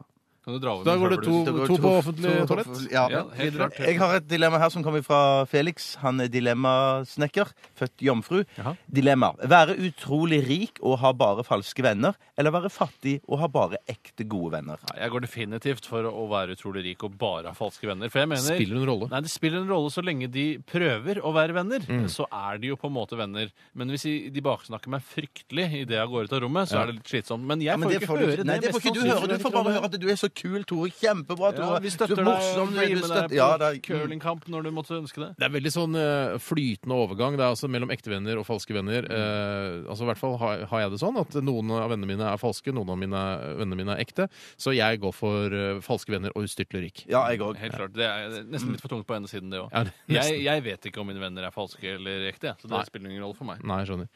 Kan du dra over Da går det to, går to to- på offentlig to- toalett. Ja. Ja, helt klart. Jeg har et dilemma her som kommer fra Felix. Han er dilemmasnekker, født jomfru. Jaha. Dilemma. Være utrolig rik og ha bare falske venner, eller være fattig og ha bare ekte gode venner. Nei, Jeg går definitivt for å være utrolig rik og bare ha falske venner. For jeg mener Spiller en rolle? Nei, Det spiller en rolle så lenge de prøver å være venner. Mm. Så er de jo på en måte venner. Men hvis de- de baksnakker meg fryktelig idet jeg går ut av rommet, så Ja. er det litt slitsomt. Men jeg Men får ikke får du- høre det. Nei, det får mest ikke du sannsynlig. høre. Du får bare høre at du er så kul, Tore. Kjempebra, Tore. Ja, vi støtter er deg. Bli med støtter- deg Ja, på det er- curlingkamp når du måtte ønske det. Det er veldig sånn uh, flytende overgang. Det er altså mellom ekte venner og falske venner. Uh, altså i hvert fall har, har jeg det sånn at noen av vennene mine er falske, noen av mine vennene mine er ekte. Så jeg går for uh, falske venner og ustyrtelig rik. Ja, jeg òg. Helt klart. Det er nesten litt for tungt på ene siden, det òg. Ja. Jeg, jeg vet ikke om mine venner er falske eller ekte, så det Nei. spiller ingen rolle for meg. Nei, skjønner.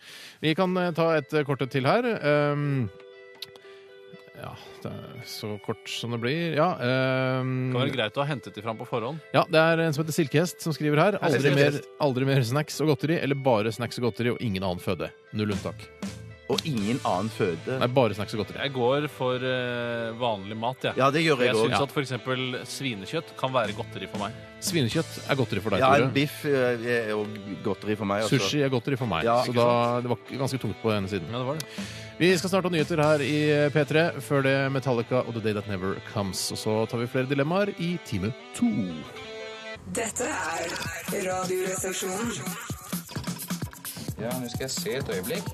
Vi kan ta et eh, kort til her. Um, ja, det er så kort som det blir. Ja, um, Det kan være greit å ha hentet de fram på forhånd. ja, det er en som heter Silkehest som skriver her. Aldri mer, aldri mer snacks og godteri, eller bare snacks og godteri og ingen annen føde. Null unntak. Og ingen annen føde. Nei, bare snacks og godteri. Jeg går for uh, vanlig mat, jeg. Ja, det gjør jeg Jeg òg. syns at f.eks. svinekjøtt kan være godteri for meg. Svinekjøtt er godteri for deg, Ja, en Tore. biff eh, er jo godteri for meg. altså. Sushi er godteri for meg. Ja, så ikke da, det var ganske tungt på denne siden. Ja, det var det. Vi skal snart ha nyheter her i P3. Før det Metallica og The Day That Never Comes. Og så tar vi flere dilemmaer i time to. Dette er Radioresepsjonen. Ja, nå skal jeg se et øyeblikk.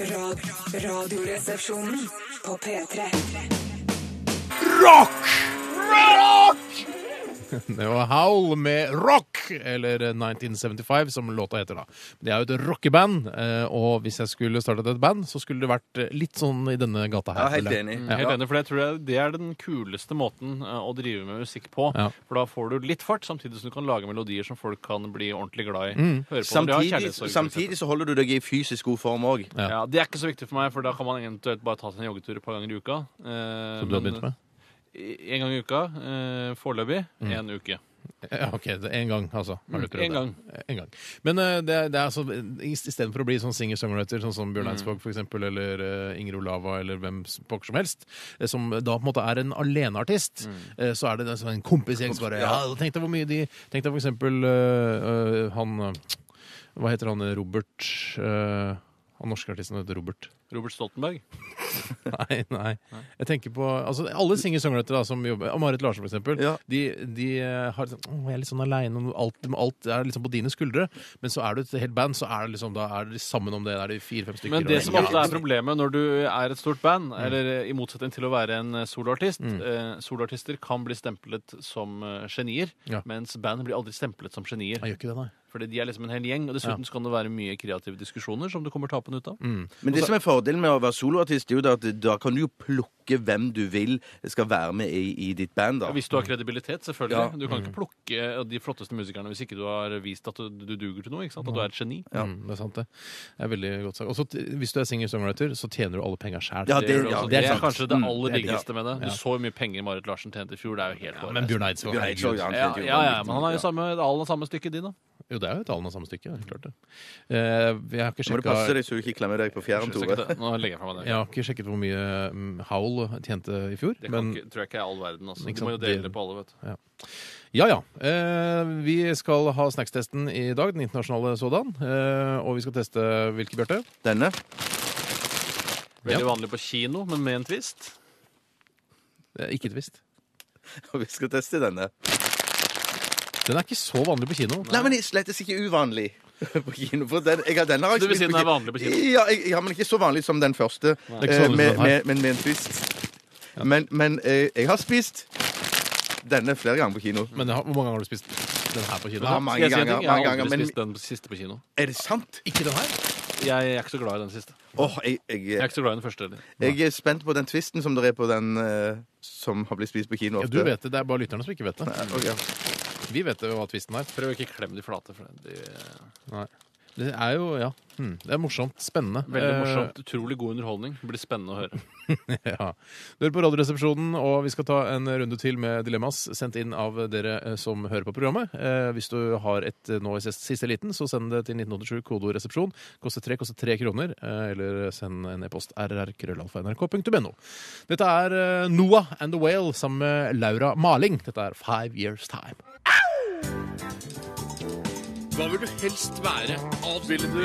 Rad radioresepsjonen på P3. Det var Howl med Rock, eller 1975, som låta heter da. Det er jo et rockeband, eh, og hvis jeg skulle startet et band, så skulle det vært eh, litt sånn i denne gata her. Ja, helt enig. Ja. Helt enig, for jeg tror det- det er den kuleste måten eh, å drive med musikk på. Ja. For da får du litt fart, samtidig som du kan lage melodier som folk kan bli ordentlig glad i. Mm. Høre på Samtidig, samtidig så holder du deg i fysisk god form òg. Ja. Ja, Det er ikke så viktig for meg, for da kan man eventuelt bare ta seg en joggetur et par ganger i uka. Eh, Som du har begynt med. En gang i uka. Eh, Foreløpig Mm. uke. Ja, OK. det Én gang, altså. Har du prøvd en det? gang. En gang. Men uh, det, er- det er altså istedenfor å bli sånn singer-songwriter, sånn som Bjørn Mm. Eidsvåg for eksempel, eller uh, Inger Olava, eller hvem pokker som helst, eh, som da på en måte er en aleneartist, Mm. uh, så er det en sånn en kompisgjeng som bare ja, Tenk deg hvor mye de Tenk deg for eksempel uh, eh, han eh, Hva heter han? Robert eh, Han norske artisten heter Robert. Robert Stoltenberg. Nei, nei. Jeg tenker på altså, Alle singer-songwritere da, som jobber Marit Larsen, for eksempel. Ja. De, de eh, har sånn, Å, jeg er litt sånn aleine, alt, alt er liksom på dine skuldre. Men så er du et helt band, så er det liksom, da er de sammen om det. Da er de fire-fem stykker. Men det som ofte er problemet når du er et stort band, eller i motsetning til å være en soloartist eh, Soloartister kan bli stemplet som eh, genier, Ja. mens band blir aldri stemplet som genier. Jeg gjør ikke det, nei. Fordi de er liksom en hel gjeng, og dessuten så kan det være mye kreative diskusjoner som du kommer tapende ut av. Men det som er fordelen med å være soloartist, er jo at da kan du jo plukke hvem du vil skal være med i, i ditt band. da. Hvis du har kredibilitet, selvfølgelig. Ja. Du kan ikke plukke de flotteste musikerne hvis ikke du har vist at du, du duger til noe. ikke sant? At du er et geni. Mm, det er sant, det. Det er veldig godt sagt. Og så hvis du er singer-songwriter, så tjener du alle penga sjæl. Ja, Det, ja, det er det er kanskje det Mm, aller er diggeste med det. Du så hvor mye penger Marit Larsen tjente i fjor. Det er jo helt Ja, men Bjørn Eidsvåg, herregud. Ja, ja, ja, men han er jo samme, alle samme stykket de, da. Jo, det er jo tallene av samme stykke. ja, Klart det. Eh, jeg har ikke må du passe deg så du ikke klemmer deg på fjæren, Tore. det- Nå legger jeg fra meg det. jeg har ikke sjekket hvor mye mm, Howl tjente i fjor. Det kan Men ikke, tror jeg ikke er all verden. Altså. Ikke Du må jo dele det- det på alle, vet du. ja ja. Eh, vi skal ha snackstesten i dag, den internasjonale sådan. Eh, og vi skal teste hvilke, Bjarte? Denne. Veldig vanlig på kino, men med en twist. Det er Ikke et visst. Og vi skal teste denne. Den er ikke så vanlig på kino. Nei, men slettes ikke uvanlig på kino. For den, jeg har, den har jeg Du vil si den er vanlig på kino? Ja, jeg, ja, men ikke så vanlig som den første. er ikke så eh, vanlig som med, den her. med, men med en twist. Men, men eh, jeg har spist denne flere ganger på kino. Men har- hvor mange ganger har du spist den her på kino? Ja, Skal mange jeg si en ganger. ting? Jeg har ganger aldri men spist den siste på kino. er det sant? Ikke den her? Jeg er ikke så glad i den siste. Åh, jeg, jeg, Jeg er ikke så glad i den første heller. jeg er spent på den twisten som det er på den eh, som har blitt spist på kino Ja, ofte. du vet det. Det er bare lytterne som ikke vet det. Nei, ok. Vi vet jo hva tvisten er. Prøv ikke klemme de flate. For de... Nei. Det er jo, ja. Hmm. Det er morsomt. Spennende. Veldig Eh, morsomt. Utrolig god underholdning. Det blir spennende å høre. ja. Du hører på Radioresepsjonen, og vi skal ta en runde til med dilemmas sendt inn av dere eh, som hører på programmet. Eh, hvis du har et nå i siste, liten, så send det til 1987 kodeord resepsjon. Koster tre, koster tre kroner. Eller send en e-post rrkrøllalfa.nrk.no. Dette er Noah and the Whale sammen med Laura Maling. Dette er Five Years Time. Hva vil du helst være? Ville du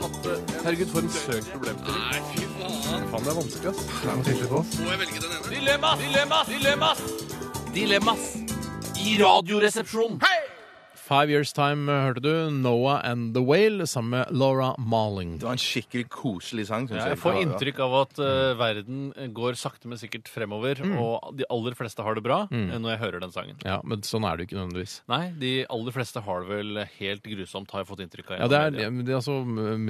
hatt det? Herregud, for en søk problemstilling. Nei, fy faen. Faen, det er vanskelig, ass. Det Må jeg velge den ene? Dilemmas! Dilemmas! Dilemmas! Dilemmas i Radioresepsjonen. Five Years Time eh, hørte du. Noah and the Whale sammen med Laura Marling. Det var en skikkelig koselig sang. Ja, jeg får inntrykk av at uh, verden går sakte, men sikkert fremover, og de aller fleste har det bra mm. når jeg hører den sangen. Ja, men sånn er det jo ikke nødvendigvis. Nei, de aller fleste har det vel helt grusomt, har jeg fått inntrykk av. Ja, det er, det er altså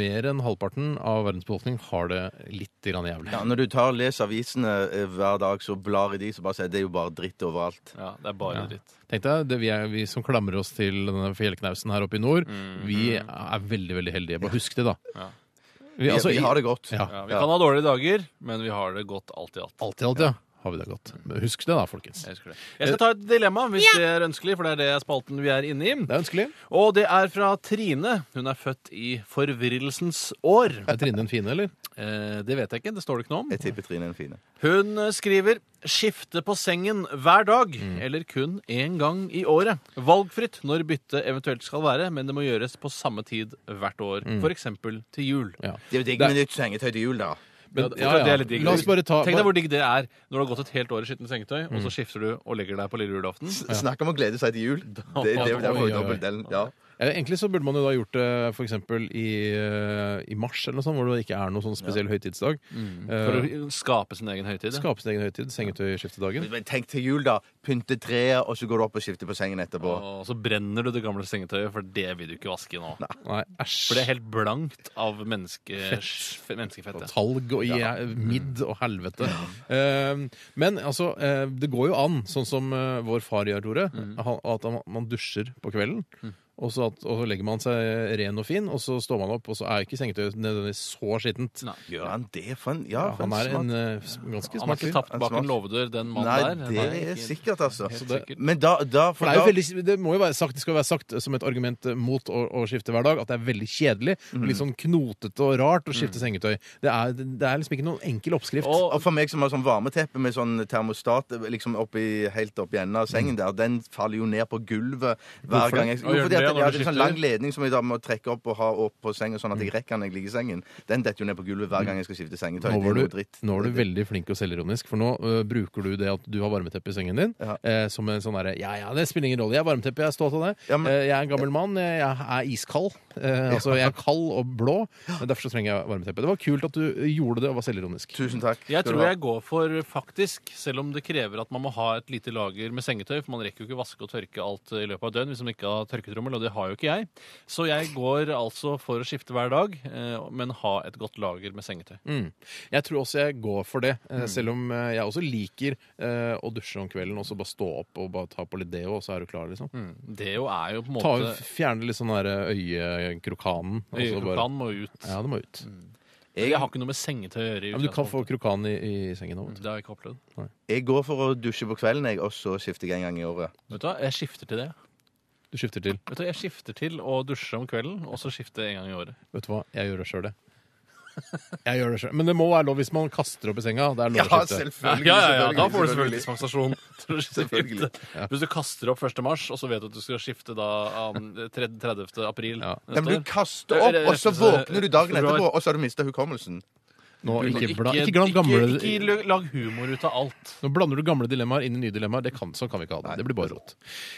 Mer enn halvparten av verdens befolkning har det litt grann jævlig. Ja, når du tar og leser avisene eh, hver dag, så blar i de, så bare sier det er jo bare dritt overalt. Ja, det er bare Ja. dritt. Tenk deg, det, vi, er, vi som klamrer oss til denne fjellknausen her oppe i nord, vi er veldig veldig heldige. Bare husk det, da. Ja. Vi, altså, vi har det godt. Ja, Ja, vi kan ha dårlige dager, men vi har det godt alt i alt. Alt i alt, ja. Har vi det godt. Husk det, da, folkens. Jeg, husker det. jeg skal ta et dilemma, hvis det er ønskelig, for det er det spalten vi er inne i. Det er ønskelig. Og det er fra Trine. Hun er født i forvirrelsens år. Er Trine en fine, eller? Eh, det vet jeg ikke, det står det ikke noe om. Jeg tipper Trine er en fine. Hun skriver 'skifte på sengen hver dag', eller kun én gang i året. Valgfritt når byttet eventuelt skal være, men det må gjøres på samme tid hvert år. For eksempel til jul. Ja. Det er jo digg med nytt sengetøy til jul, da. Men, Ja, det er litt digg. La oss bare ta Tenk deg hvor digg det er når du har gått et helt år i skittent sengetøy, og så skifter du og legger deg på lille julaften. Snakk om å glede seg til jul. Det, det, det, det, det, oi, det, dobbelt delen. Ja. Ja, Egentlig så burde man jo da gjort det f.eks. I, eh, i mars, eller noe sånt, hvor det ikke er noe sånn spesiell høytidsdag. For Eh, å skape sin egen høytid. ja. Skape sin egen høytid. Sengetøyskiftedagen. Men tenk til jul, da. Pynte treet, og så går du opp og skifter på sengen etterpå. Og så brenner du det gamle sengetøyet, for det vil du ikke vaske nå. Nei, æsj. For det er helt blankt av menneske, menneskefett. ja. talg og ja. midd og helvete. Eh, men altså, eh, det går jo an, sånn som vår far gjør, Tore, mm. at man dusjer på kvelden. Og så, at, og så legger man seg ren og fin, og så står man opp, og så er ikke sengetøyet nødvendigvis så skittent. Nei. Gjør han det for en Ja, Ja, han er smart- en eh, s- ganske Han har smart ikke fyr. tapt bak en låvedør, den mannen Nei, der. det Nei, er sikkert, altså. Det- sikkert. Men da, da For det, er jo veldig, det må jo være sagt, det skal være sagt som et argument mot å, å skifte hver dag, at det er veldig kjedelig. og Litt sånn knotete og rart å skifte sengetøy. Det er, det er liksom ikke noen enkel oppskrift. Og- Og for meg som har sånn varmeteppe med sånn termostat liksom oppi, helt oppi enden av sengen der, den faller jo ned på gulvet hver gang jeg gjør den det ja, du det er en sånn lang ledning som jeg da må trekke opp og ha opp på sengen, sånn at jeg rekker den når jeg ligger i sengen. Den detter jo ned på gulvet hver gang jeg skal skifte sengetøy. Nå var, du, dritt. nå var du veldig flink og selvironisk, for nå uh, bruker du det at du har varmeteppe i sengen din Ja. uh, som en sånn derre Ja, ja, det spiller ingen rolle. Jeg har varmeteppe, jeg er stolt av det. Ja, men- uh, jeg er en gammel mann, jeg er iskald. Eh, altså, jeg er kald og blå. Men derfor så trenger jeg varmeteppe. Det var kult at du gjorde det og var selvironisk. Tusen takk. Jeg tror jeg går for faktisk, selv om det krever at man må ha et lite lager med sengetøy, for man rekker jo ikke vaske og tørke alt i løpet av et døgn hvis man ikke har tørketrommel, og det har jo ikke jeg. Så jeg går altså for å skifte hver dag, eh, men ha et godt lager med sengetøy. Mm. Jeg tror også jeg går for det, eh, selv om eh, jeg også liker eh, å dusje om kvelden og så bare stå opp og bare ta på litt deo, og så er du klar, liksom. Mm. Det er jo på en Ta, måte fjerne litt sånn der øyekrokanen. Øyekrokanen må ut. Ja, det må ut. Jeg har ikke noe med sengetøy å gjøre. men du kan få krokan i, i sengen nå. Det har jeg ikke opplevd. Jeg går for å dusje på kvelden, jeg, og så skifter jeg en gang i året. Vet du hva, jeg skifter til det. Du skifter til. Vet du, Jeg skifter til å dusje om kvelden, og så skifte en gang i året. Vet du hva, jeg gjør det sjøl, det. Jeg gjør det selv. Men det må være lov hvis man kaster opp i senga. Det er lov Ja, å skifte. selvfølgelig. Ja, ja, ja, Da får du selvfølgelig dispensasjon. til å skifte. Selvfølgelig. Hvis du kaster opp 1. mars, og så vet du at du skal skifte da um, 30. april Ja. Ja, neste men du år. kaster opp, og så våkner du dagen etterpå, og så har du mista hukommelsen. Nå, ikke, bla, ikke, glam gamle, ikke, ikke lag humor ut av alt. nå blander du gamle dilemmaer inn i nye dilemmaer. Det kan, sånn kan vi ikke ha det. Det blir bare rot.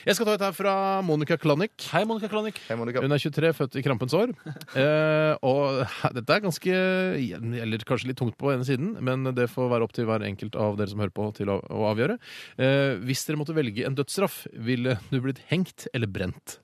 Jeg skal ta et her fra Monica Klanik. Hei, Monica Klanik. Hei, Monica. Hun er 23, født i krampens år. Eh, og dette er ganske Eller kanskje litt tungt på ene siden, men det får være opp til hver enkelt av dere som hører på, til å, å avgjøre. Eh, hvis dere måtte velge en dødsstraff, ville du blitt hengt eller brent?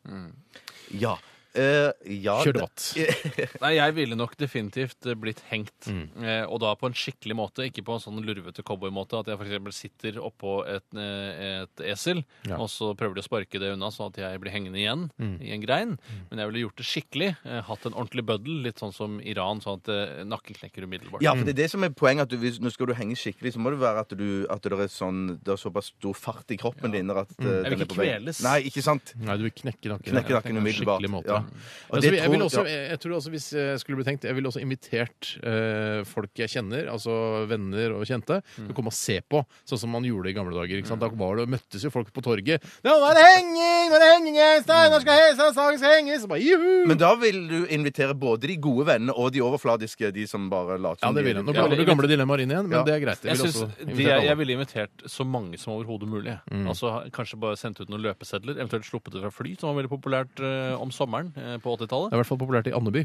Ja. Eh, ja Kjør debatt. Nei, jeg ville nok definitivt eh, blitt hengt. Mm. Eh, og da på en skikkelig måte, ikke på en sånn lurvete cowboymåte. At jeg f.eks. sitter oppå et, eh, et esel, Ja. og så prøver de å sparke det unna, sånn at jeg blir hengende igjen Mm. i en grein. Men jeg ville gjort det skikkelig. Eh, hatt en ordentlig bøddel, litt sånn som Iran, sånn at eh, nakken knekker umiddelbart. Ja, for det er det som er poenget. at du, hvis, Nå skal du henge skikkelig, så må det være at, du, at det, er sånn, det er såpass stor fart i kroppen din at eh, Jeg vil er ikke kveles. Nei, ikke sant? Nei, du vil knekke nakken. Knekke nakken umiddelbart. måte. Ja. Og Altså, det jeg, vil tror- også, ja. jeg, jeg tror også Hvis jeg skulle bli tenkt Jeg ville også invitert eh, folk jeg kjenner, altså venner og kjente, til å komme og se på, sånn som man gjorde i gamle dager. Ikke sant? Da var det, møttes jo folk på torget. 'Nå er det henging! Nå er det henging! Steinar skal henges! Sagen skal henges!' Og bare, juhu! Men da vil du invitere både de gode vennene og de overfladiske, de som bare later ja, som det vil jeg. Nå blander du gamle dilemmaer inn igjen, men Ja. det er greit. Jeg, vil synes også de, invitere alle. jeg ville invitert så mange som overhodet mulig. Mm. Altså Kanskje bare sendt ut noen løpesedler, eventuelt sluppet det fra fly, som var veldig populært eh, om sommeren eh, på 80-tallet. Det er i hvert fall populært i Andeby.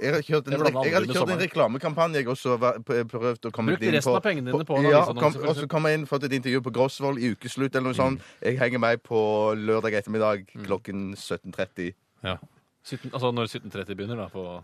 Jeg har kjørt en, Det blander jeg hadde aldri med kjørt en sommeren. reklamekampanje, jeg også. p- Prøvd å komme Brukte inn resten av pengene dine på en ja, avisannonse, kom, for Og så kom jeg inn, fått et intervju på Grosvoll i ukeslutt eller noe sånt. Mm. Jeg henger meg på lørdag ettermiddag klokken 17.30. Ja. 17, altså når 1730 begynner, da. På.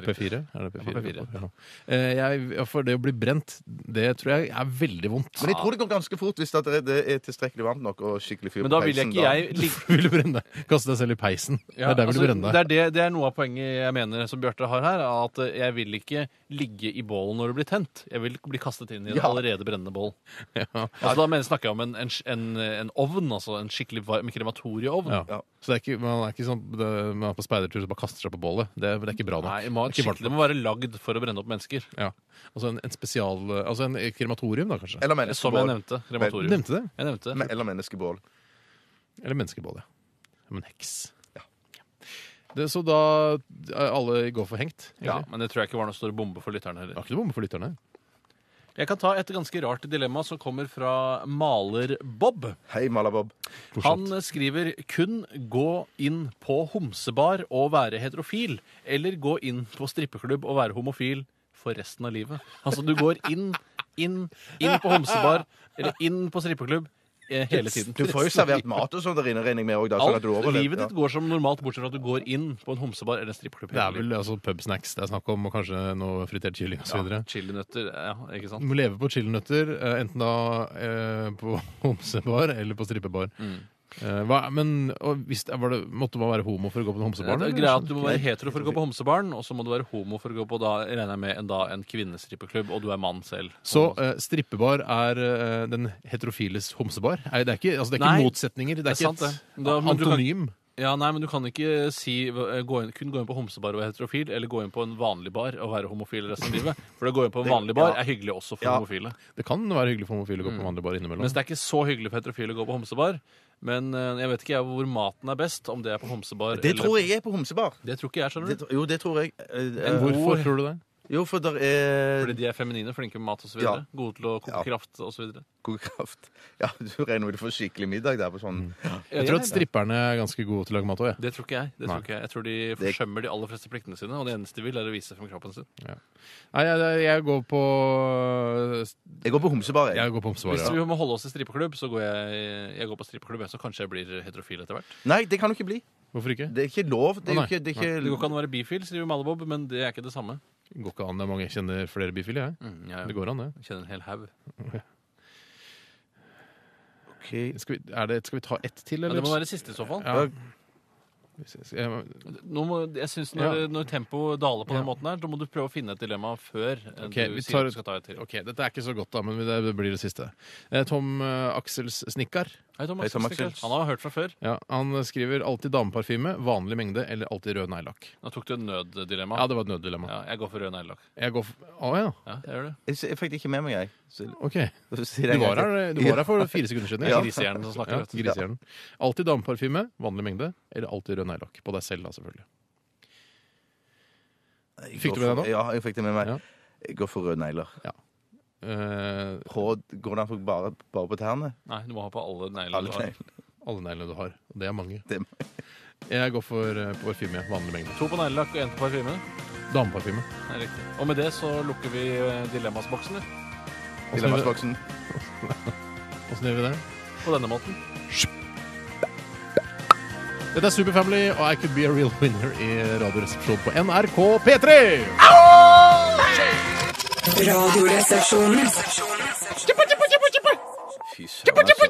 P4? Er det P4? Ja, P4. Ja. Eh, jeg, for det å bli brent, det tror jeg er veldig vondt. Men jeg tror det går ganske fort hvis det er- det er tilstrekkelig varmt nok og skikkelig fyr Men da vil jeg ikke jeg ligge vil brenne deg? Kaste deg selv i peisen. Ja, det er der altså, du brenne det, deg. er det, det er noe av poenget jeg mener som Bjarte har her. er At jeg vil ikke ligge i bålen når det blir tent. Jeg vil bli kastet inn i en Ja. allerede brennende bål. Ja. Altså, da mener, snakker jeg om en, en, en, en ovn, altså en skikkelig varm krematorieovn. Ja. Ja. Så det er ikke, man er ikke sånn det, man er på speidertur og bare kaster seg på bålet. Det, det er ikke bra nok. Nei, det må, ha et skikkelig, det må være lagd for å brenne opp mennesker. Ja. Altså en, en spesial Altså en krematorium, da, kanskje. Eller Som jeg menneskebål. nevnte. Krematorium. nevnte det? Jeg nevnte Men, Eller menneskebål. Eller menneskebål, ja. Men en heks. Det, så da er alle går for hengt? Ja, egentlig? men det tror jeg ikke var noe stor bombe for lytterne heller. Det var ikke noe bombe for lytterne. Jeg kan ta et ganske rart dilemma som kommer fra maler Bob. Hei, maler Bob. Han skriver kun gå inn på homsebar og være heterofil, eller gå inn på strippeklubb og være homofil for resten av livet. Altså du går inn, inn, inn på homsebar eller inn på strippeklubb eh, hele tiden. Du får jo servert mat og sånn der inne, regner jeg med òg, da. Sånn at Alt, du overlever. livet ditt går som normalt, bortsett fra at du går inn på en homsebar eller en strippeklubb. Det er vel altså pubsnacks det er snakk om, og kanskje noe fritert kylling osv. ja, Chilinøtter, ja, ikke Du sant? må leve på chilinøtter, eh, enten da eh, på homsebar eller på strippebar. Mm. Eh, hva, men og hvis det, var det, måtte man være homo for å gå på en homsebarn? Det er eller? greia at Du må være hetero for å gå på homsebarn, og så må du være homo for å gå på da, regner jeg med, en, da, en kvinnestrippeklubb, og du er mann selv. Så eh, strippebar er eh, den heterofiles homsebar? Er, det er ikke, altså, det er ikke Nei, motsetninger? Det er, det er sant, ikke det. Da- et men du kan- antonym? Ja, nei, men Du kan ikke si, eh, gå inn, kun gå inn på homsebar og være heterofil, eller gå inn på en vanlig bar og være homofil resten av livet. For å gå inn på en vanlig bar er hyggelig også for Ja. homofile. Det kan være hyggelig for homofile å gå på en vanlig bar innimellom. Mens det er ikke så hyggelig for heterofile å gå på homsebar. Men eh, jeg vet ikke jeg hvor maten er best, om det er på homsebar Det tror jeg er på homsebar. Det tror ikke jeg, skjønner Det, du. tro- jo, det tror jeg. Eh, eh, Hvorfor tror du det? Jo, for der er Fordi de er feminine, flinke med mat osv. Ja. Gode til å koke Ja. kraft osv. god kraft. Ja, du regner med du får skikkelig middag der på sånn Jeg tror at stripperne er ganske gode til å lage mat òg, jeg. Det tror ikke jeg. det tror ikke Jeg Jeg tror de forsømmer de aller fleste pliktene sine, og det eneste de vil, er å vise frem kroppen sin. Nei, jeg, jeg går på Jeg går på homsebar, jeg. Jeg går på homsebar. Hvis Ja. vi må holde oss i strippeklubb, så går jeg, jeg går på strippeklubb, så kanskje jeg blir heterofil etter hvert. Nei, det kan du ikke bli. Hvorfor ikke? Det er ikke lov. Det er jo ikke, det er Det går ikke ikke an å være bifil, skriver Malibob, men det er ikke det samme. Går ikke an. Det er mange jeg kjenner flere bifile, jeg. Mm, jeg Det går an, det. kjenner en hel haug. Ok. Skal vi, er det, skal vi ta ett til, Ja, eller? det må være det siste i så fall. Ja. Hvis jeg- jeg- Nå må, jeg synes når, når tempoet daler på den måten her, da må du prøve å finne et dilemma før okay, Ok, du sier tar- du skal ta et til. Ok, Dette er ikke så godt, da, men det, blir det siste. Eh, Tom eh, Aksels Snikkar. Hei, Thomas. Hei, Tom Stikker. Han har hørt fra før. Ja, han skriver alltid dameparfyme, vanlig mengde eller alltid rød neglelakk. Nå tok du et nøddilemma. Ja, det var et nøddilemma. Ja, jeg går for rød neglelakk. Jeg for Å ja. Ja. Jeg, jeg fikk det ikke med meg, jeg. Så, OK. så Du var gang her, du var her for fire sekunder siden. Ja. Grisehjernen som snakker. Ja, vet du. grisehjernen. Alltid dameparfyme, vanlig mengde, eller alltid rød neglelakk. På deg selv, da, selvfølgelig. Jeg Fikk går du med deg for- nå? Ja, jeg fikk det med meg. Ja. Jeg går for røde negler. Eh, På, går det an for bare, bare på tærne? Nei, du må ha på alle neglene Alle du har. negler. alle neglene du har. Og det er mange. Det- Jeg går for uh, parfyme, vanlig mengde. To på neglelakk og én på parfyme. Dameparfyme. Det er riktig. Og med det så lukker vi eh, dilemmasboksen eller? Dilemmasboksen. Åssen gjør vi det? på denne måten. Dette er Superfamily, og I Could Be A Real Winner i Radioresepsjonen på NRK P3! Radioresepsjonen. Fy søren, altså.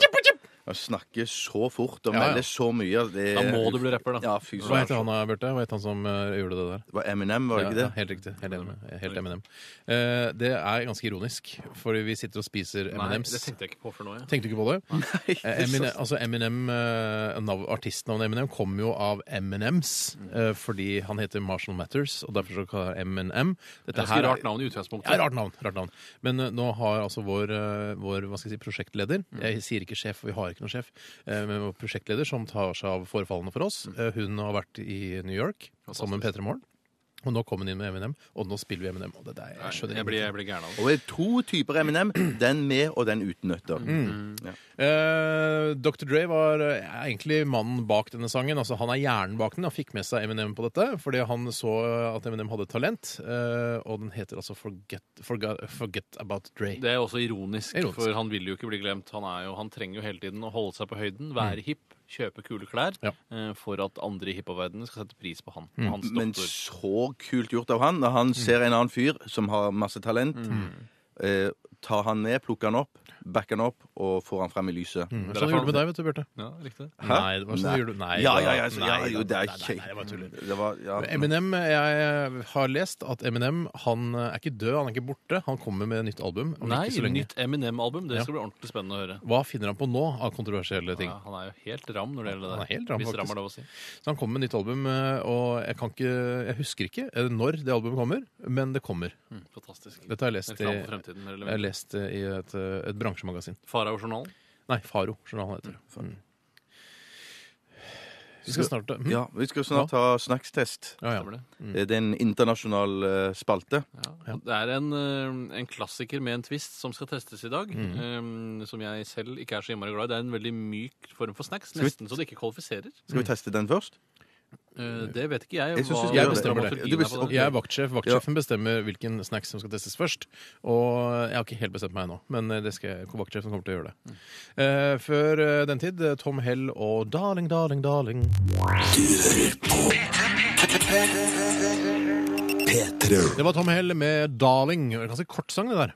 Han snakker så fort og Ja, ja. melder så mye. Det, Da må du bli rapper, da. Ja, fy Hva heter søren. han da, Bjarte? Hva heter han som eh, gjorde det der? Det var Eminem, var det ikke Ja, det? ja, helt riktig. Helt enig. med- Helt Eminem. Eh, det er ganske ironisk, fordi vi sitter og spiser Nei, M&M's. det tenkte jeg ikke på før nå. Ja. Tenkte du ikke på det? Nei, Eh, Eminem, altså Eminem, eh, nav- Artistnavnet Eminem kommer jo av M&M's, eh, fordi han heter Marshall Matters, og derfor så kaller han M&M. Det Dette er ganske rart navn i utgangspunktet. Ja, rart navn. rart navn. Men eh, nå har altså vår, eh, vår hva skal jeg si, prosjektleder Jeg sier ikke sjef, for vi har ikke noen sjef. eh, Men prosjektleder som tar seg av forfallene for oss. eh, Hun har vært i New York sammen med P3 Morgen. Og nå kommer han inn med Eminem, og nå spiller vi Eminem. Og det der, jeg skjønner Jeg blir, jeg blir gæren av det. Og det er to typer Eminem. Den med og den uten nøtter. Eh, Dr. Dre var eh, egentlig mannen bak denne sangen. Altså, han er hjernen bak den. Han fikk med seg Eminem på dette fordi han så at Eminem hadde talent. eh, og den heter altså Forget, Forget, Forget About Dre. Det er også ironisk, Ironisk. for han vil jo ikke bli glemt. Han, er jo, han trenger jo hele tiden å holde seg på høyden, være hipp, kjøpe kule klær, Ja. eh, for at andre i hiphop-verdenen skal sette pris på han. Mm. Hans Men så kult gjort av han. Når han ser en annen fyr som har masse talent, eh, tar han ned, plukker han opp, backer han opp og får han frem i lyset. Mm, Sånn gjorde det med deg, vet du, Bjarte. Ja, riktig. Hæ? Nei, det var sånn gjorde du Nei, Ja, ja, ja, så- ja, jo, det er ikke tuller. Eminem, jeg har lest at Eminem han er ikke død, han er ikke borte. Han kommer med nytt album Nei, ikke så lenge. nytt Eminem-album. Det Ja. skal bli ordentlig spennende å høre. Hva finner han på nå av kontroversielle ting? Ja, han er jo helt ram når det gjelder det. Han er helt ram, Hvis ram er lov å si. Så han kommer med nytt album, eh, og jeg kan ikke Jeg husker ikke eh, når det albumet kommer, men det kommer. Mm, fantastisk. Dette har jeg lest i, jeg har lest eh, i et, eh, et bransjemagasin. Farao-journalen. Nei, Faro. Journalen heter det. Mm. Vi skal snart mm. ja, vi skal snart ta snackstest. Ja, ja. Stemmer det? Er en internasjonal uh, spalte. Ja. Det er en, uh, en klassiker med en twist som skal testes i dag. eh, som jeg selv ikke er så innmari glad i. Det er en veldig myk form for snacks. Nesten så det ikke kvalifiserer. Skal vi teste den først? Eh, det vet ikke jeg. Jeg skal Jeg bestemmer det. det. Jeg er vaktsjef. Vaktsjefen bestemmer hvilken snacks som skal testes først. Og jeg har ikke helt bestemt meg ennå, men eh, det skal jeg, vaktsjefen kommer til å gjøre det. Uh, før den tid, Tom Hell og Darling, Darling, Darling. P3. Det var Tom Hell med 'Darling'. En ganske kort sang, det der.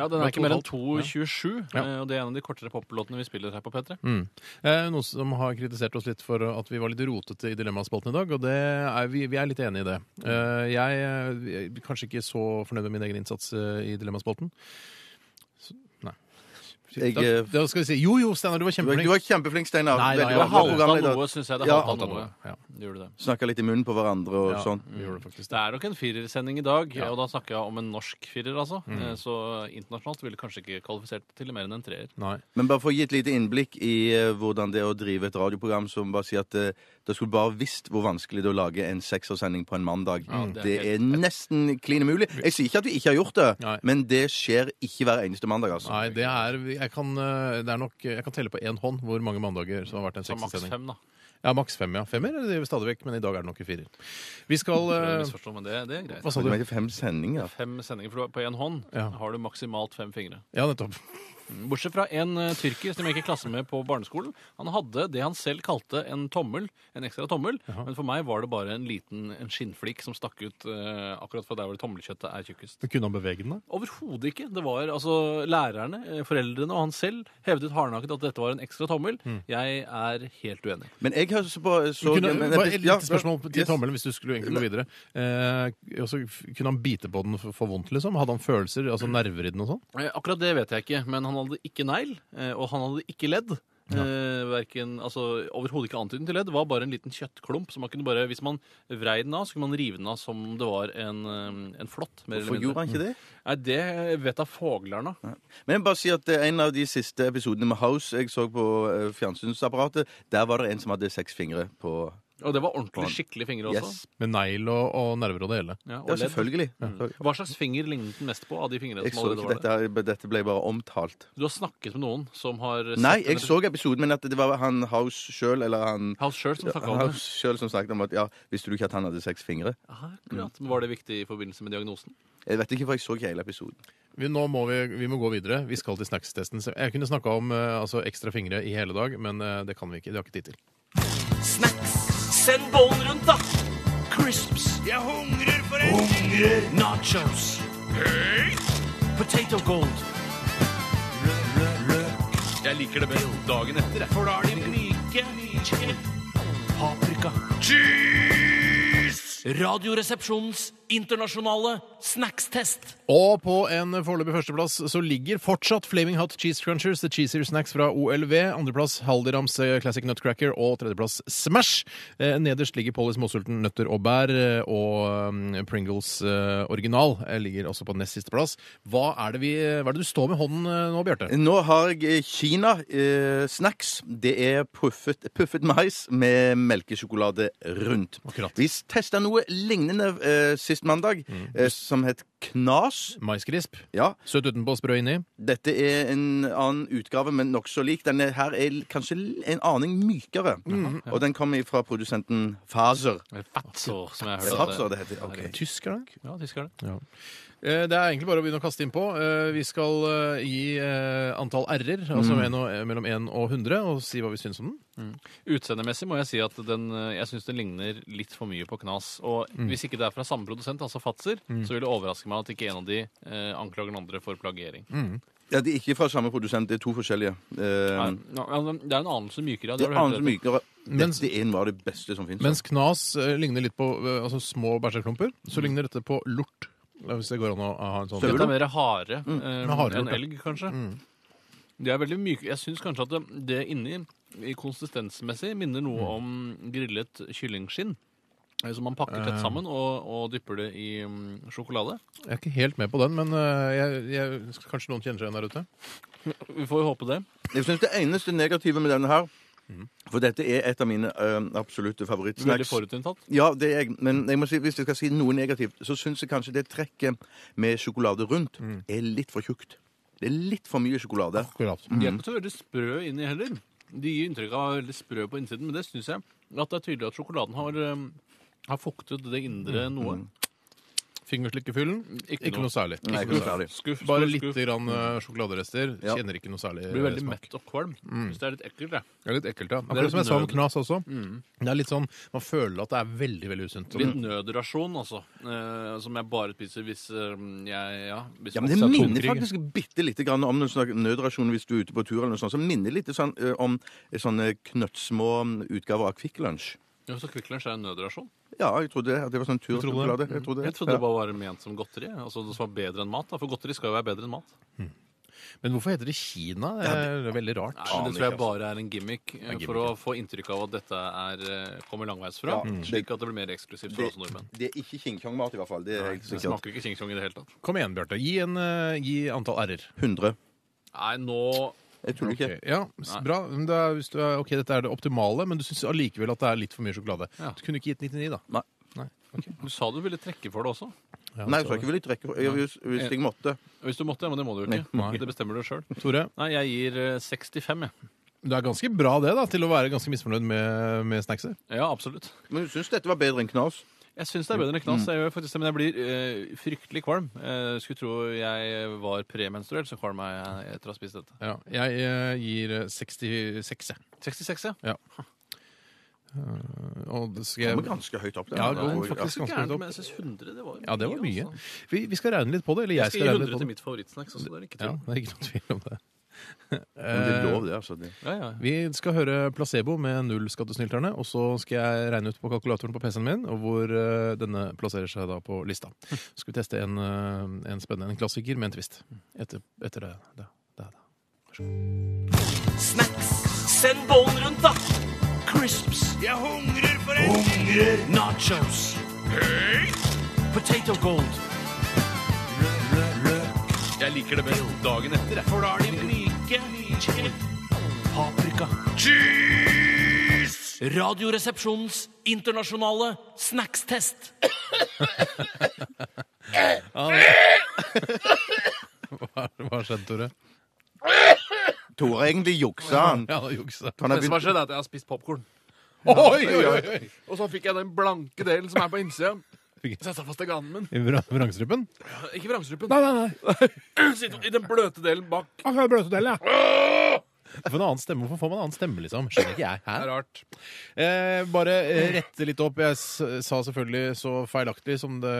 Ja, Den Det er ikke mer enn to og et 2.27, Ja. eh, og det er en av de kortere poplåtene vi spiller her på P3. Mm. Eh, noen som har kritisert oss litt for at vi var litt rotete i Dilemmaspalten i dag, og det er, vi, vi er litt enig i det. Eh, jeg eh, er kanskje ikke så fornøyd med min egen innsats eh, i Dilemmaspalten. Jeg, Da, eh, da skal vi si Jo, jo, Steinar, du var kjempeflink. du var kjempeflink, Steinar. Nei, nei, Veldig jeg Halta noe, syns jeg. det Ja. halta noe. Ja, Det gjorde det. Snakka litt i munnen på hverandre og ja, sånn. vi gjorde det faktisk. Det er nok en firersending i dag, Ja. og da snakker jeg om en norsk firer, altså. Mm. Så internasjonalt ville kanskje ikke kvalifisert til mer enn en treer. Nei. Men bare for å gi et lite innblikk i eh, hvordan det er å drive et radioprogram, som bare sier at da skulle du bare visst hvor vanskelig det er å lage en seksersending på en mandag. Ja, det er det er helt- nesten klin umulig. Jeg sier ikke at vi ikke har gjort det, Nei. men det skjer ikke hver eneste mandag, altså. Nei, det er Jeg kan, eh, det er nok, jeg kan telle på én hånd hvor mange mandager som har vært en da. Ja, maks fem, ja. Femmer er det stadig vekk, men i dag er det nok i firer. Vi skal eh, misforstå, men det, det er greit. Hva sa du? fem sendinger. Fem sendinger for på én hånd Ja. har du maksimalt fem fingre. Ja, nettopp. Bortsett fra en uh, tyrker som jeg gikk i klasse med på barneskolen. Han hadde det han selv kalte en tommel, en ekstra tommel, men for meg var det bare en liten en skinnflikk som stakk ut uh, akkurat fra der hvor tommelkjøttet er tjukkest. Men Kunne han bevege den, da? Overhodet ikke. Det var altså lærerne, eh, foreldrene og han selv hevdet hardnakket at dette var en ekstra tommel. Jeg er helt uenig. Men jeg har så på så, kunne, men- bare et ja, lite spørsmål til yes. tommelen, hvis du skulle egentlig gå videre. Eh, også, kunne han bite på den for, for vondt, liksom? Hadde han følelser, altså nerver i den og sånn? Akkurat det vet jeg ikke, men han hadde ikke negl, eh, og han hadde ikke ledd. Ja. verken, altså Overhodet ikke antydning til ledd. Det var bare en liten kjøttklump. Så man kunne bare, Hvis man vrei den av, så kunne man rive den av som det var en, eh, en flått. Hvorfor gjorde han ikke det? Nei, Det vet da foglarna. Men jeg bare si at eh, en av de siste episodene med House jeg så på eh, fjernsynsapparatet, der var det en som hadde seks fingre på Og det var ordentlig skikkelig fingre også. Yes. Med negl og, og nerver og det hele. Ja, og Ja, selvfølgelig. selvfølgelig. Hva slags finger lignet den mest på av de fingrene Jeg som allerede var dette, der? dette ble bare omtalt. Du har snakket med noen som har sett Nei, jeg så episoden, men at det var han House sjøl, eller han House sjøl som snakka om det. House selv som snakket om at ja, visste du ikke at han hadde seks fingre? Akkurat. mm. Var det viktig i forbindelse med diagnosen? Jeg vet ikke, for jeg så ikke hele episoden. Vi, nå må vi, vi må gå videre. Vi skal til snackstesten. Jeg kunne snakka om eh, altså, ekstra fingre i hele dag, men eh, det kan vi ikke. Det har ikke tid til. Snacks. Send bollen rundt, da. Crisps. Jeg hungrer for en Hungrer. Nachos. Potato gold. Jeg liker det best dagen etter. For da er de myke. Paprika. Cheese! Radioresepsjonens internasjonale snackstest. Og på en foreløpig førsteplass så ligger fortsatt Flaming Hot Cheese Crunchers, The Cheesier Snacks fra OLV. Andreplass Haldirams eh, Classic Nutcracker og tredjeplass Smash. Eh, nederst ligger Pollys Småsulten Nøtter og bær, eh, og mm, Pringles eh, original ligger også på nest siste plass. Hva er, det vi, hva er det du står med hånden nå, Bjarte? Nå har jeg Kina eh, snacks. Det er puffet, puffet mais med melkesjokolade rundt. Akkurat. Vi testa noe lignende eh, sist mandag, eh, som het Knas. Maiskrisp. Ja, Søt utenpå, sprø inni. Dette er en annen utgave, men nokså lik. Denne her er kanskje en aning mykere. Og den kommer fra produsenten Faser. Fatso, som jeg hørte. hørt. Det heter. ok. da? Ja, tyskerne. Eh, Det er egentlig bare å begynne å kaste innpå. Eh, Vi skal eh, gi eh, antall r-er, altså en eh, mellom 1 og 100, og si hva vi syns om den. Utseendemessig må jeg si at den, eh, jeg syns den ligner litt for mye på Knas. Og hvis ikke det er fra samme produsent, altså Fatser, så vil det overraske meg at ikke en av de eh, anklager den andre for plagiering. Ja, De er ikke fra samme produsent, det er to forskjellige. Eh, Nei, det er en anelse mykere. Ja, det det er en anelse mykere. Mens- Dette er en av det beste som fins. Mens Knas eh, ligner litt på eh, altså små bæsjeklumper, så ligner dette på lort. Hvis det går an å ha en sånn Dette er mer hare eh, Med enn elg, kanskje. De er veldig myke. Jeg syns kanskje at det, det inni, i konsistensmessig, minner noe om grillet kyllingskinn. eh, Som man pakker tett sammen og, og dypper det i mm, sjokolade. Jeg er ikke helt med på den, men eh, jeg, jeg, kanskje noen kjenner seg igjen der ute? Vi får jo håpe det. Jeg synes det eneste negative med denne her For dette er et av mine ø, absolutte Veldig favorittsnacks. forutinntatt. Ja, det er jeg. Men jeg må si, hvis jeg skal si noe negativt, så syns jeg kanskje det trekket med sjokolade rundt er litt for tjukt. Det er litt for mye sjokolade. Akkurat. De er ikke så veldig sprø inni heller. De gir inntrykk av å være veldig sprø på innsiden, men det syns jeg at det er tydelig at sjokoladen har, eh, har fuktet det indre noe. Fingerslikkefyllen? Ikke, Ikke noe, noe. særlig. Nei, Ikke noe ikke noe særlig. Skuff, Bare skuff. litt skuff. grann, eh, sjokoladerester. Ja. Kjenner ikke noe særlig Blir veldig smak. mett og kvalm. Synes det er litt ekkelt, det. Det er litt ekkelt, ja. Det er Akkurat som jeg sa om knas også. Det er litt sånn, Man føler at det er veldig veldig usunt. Litt nødrasjon, altså. Eh, som jeg bare spiser hvis eh, jeg Ja, hvis Ja, men Det er minner faktisk bitte lite grann om noen nødrasjon hvis du er ute på tur. eller noe sånt, så minner litt sånn, ø, om sånne knøttsmå utgaver av Kvikk Lunsj. Ja, så Kvikk Lunsj er en nødrasjon? Ja, jeg trodde det. det var sånn trodde tursjokolade. Jeg trodde, Jeg trodde det bare var ment som godteri. Altså det som var bedre enn mat. Da. For godteri skal jo være bedre enn mat. Men hvorfor heter det Kina? Det er veldig rart. Nei, men Det tror jeg bare er en gimmick en gimmick, for å få inntrykk av at dette er, eh, kommer langveisfra. Ja. Slik at det blir mer eksklusivt for oss nordmenn. det er ikke King Kong-mat, i hvert fall. Det er helt Det smaker ikke Ching Chong i det hele tatt. Kom igjen, Bjarte. Gi, en, eh, gi antall r-er. 100. Nei, nå Jeg tuller ikke. Ok, Ja, s- bra. Men det er, hvis du er, ok, dette er det optimale, men du syns allikevel at det er litt for mye sjokolade. Ja. Du kunne ikke gitt 99, da. Nei. Nei. ok. Du sa du ville trekke for det også. Ja, Nei, jeg så- tror ikke ville vil trekke jeg, hvis, hvis jeg måtte. Hvis du måtte, ja, men det må du jo ikke. Nei. Det bestemmer du sjøl. Tore, Nei, jeg gir eh, 65, jeg. du er ganske bra det, da, til å være ganske misfornøyd med, med snackset. Ja, absolutt. Men du syns dette var bedre enn knas? Jeg syns det er bedre enn knas. Jeg gjør faktisk det, men jeg blir eh, fryktelig kvalm. Eh, skulle tro jeg var premenstruell, så kvalm er jeg etter å ha spist dette. Ja, jeg eh, gir eh, 66, jeg. 66, ja. Eh, og det skal Kommer jeg ganske høyt opp der. Ja, det går faktisk ganske høyt opp. men jeg syns 100 det var Ja, det var mye. altså. Vi, vi skal regne litt på det. Eller jeg, Jeg skal gi skal regne 100 litt på til det. mitt favorittsnacks også. det er ikke Ja, tvil. det er ikke noe tvil om det. Men det er lov, det. altså. Det. Ja, ja. Vi skal høre Placebo med null skattesnylterne, og så skal jeg regne ut på kalkulatoren på PC-en min og hvor uh, denne plasserer seg da på lista. Så skal vi teste en, uh, en spennende en klassiker med en twist. Etter, etter det. det, det, det. Snacks. Send bollen rundt, da. Crisps. Jeg hungrer for en Hungrer. Nachos. Potato Gold. Jeg liker det best dagen etter. For da er de myke. Chicken. Paprika. Cheese! Radioresepsjonens internasjonale snackstest. Hva hva skjedde, Tore? Tore egentlig juksa han. Ja, juksa. Han Det som har skjedd, er at jeg har spist popkorn. Oi, oi, oi! Og så fikk jeg den blanke delen som er på innsida. Jeg satt fast i ganen min. I vra- vrangstrupen? Ikke vrangstrupen. Nei, nei, nei. I den bløte delen bak. Akkurat bløtedel, ja. Hvorfor, en annen stemme? Hvorfor får man en annen stemme, liksom? Skjønner ikke jeg. Det er rart. Eh, bare eh, rette litt opp. Jeg sa selvfølgelig så feilaktig som det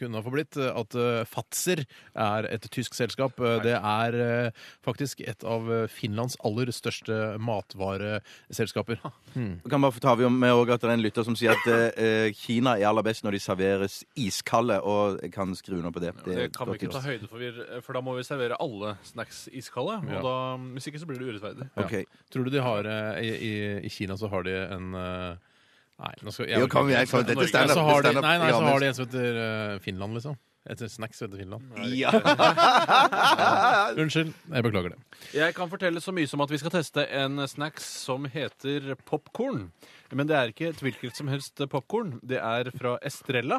kunne ha forblitt, at eh, Fatser er et tysk selskap. Eh, Det er eh, faktisk et av Finlands aller største matvareselskaper. Hmm. kan bare få ta med også at det er en lytter som sier at eh, Kina er aller best når de serveres iskalde, og jeg kan skru under på det. Det er et kan vi ikke ta høyde for, for da må vi servere alle snacks iskalde. Og Ja. da, hvis ikke så blir det urettferdig. Ok. Tror du de har eh, i, i, I Kina så har de en eh, Nei, nå skal jeg Jo, kom jeg kom, dette er Norge, stand-up, så har de, stand-up nei, nei, så har de en som heter eh, Finland, liksom. Etter snacks heter Finland. Ja. Unnskyld, jeg beklager det. Jeg kan fortelle så mye som at vi skal teste en snacks som heter popkorn. Men det er ikke et hvilket som helst popkorn. Det er fra Estrella.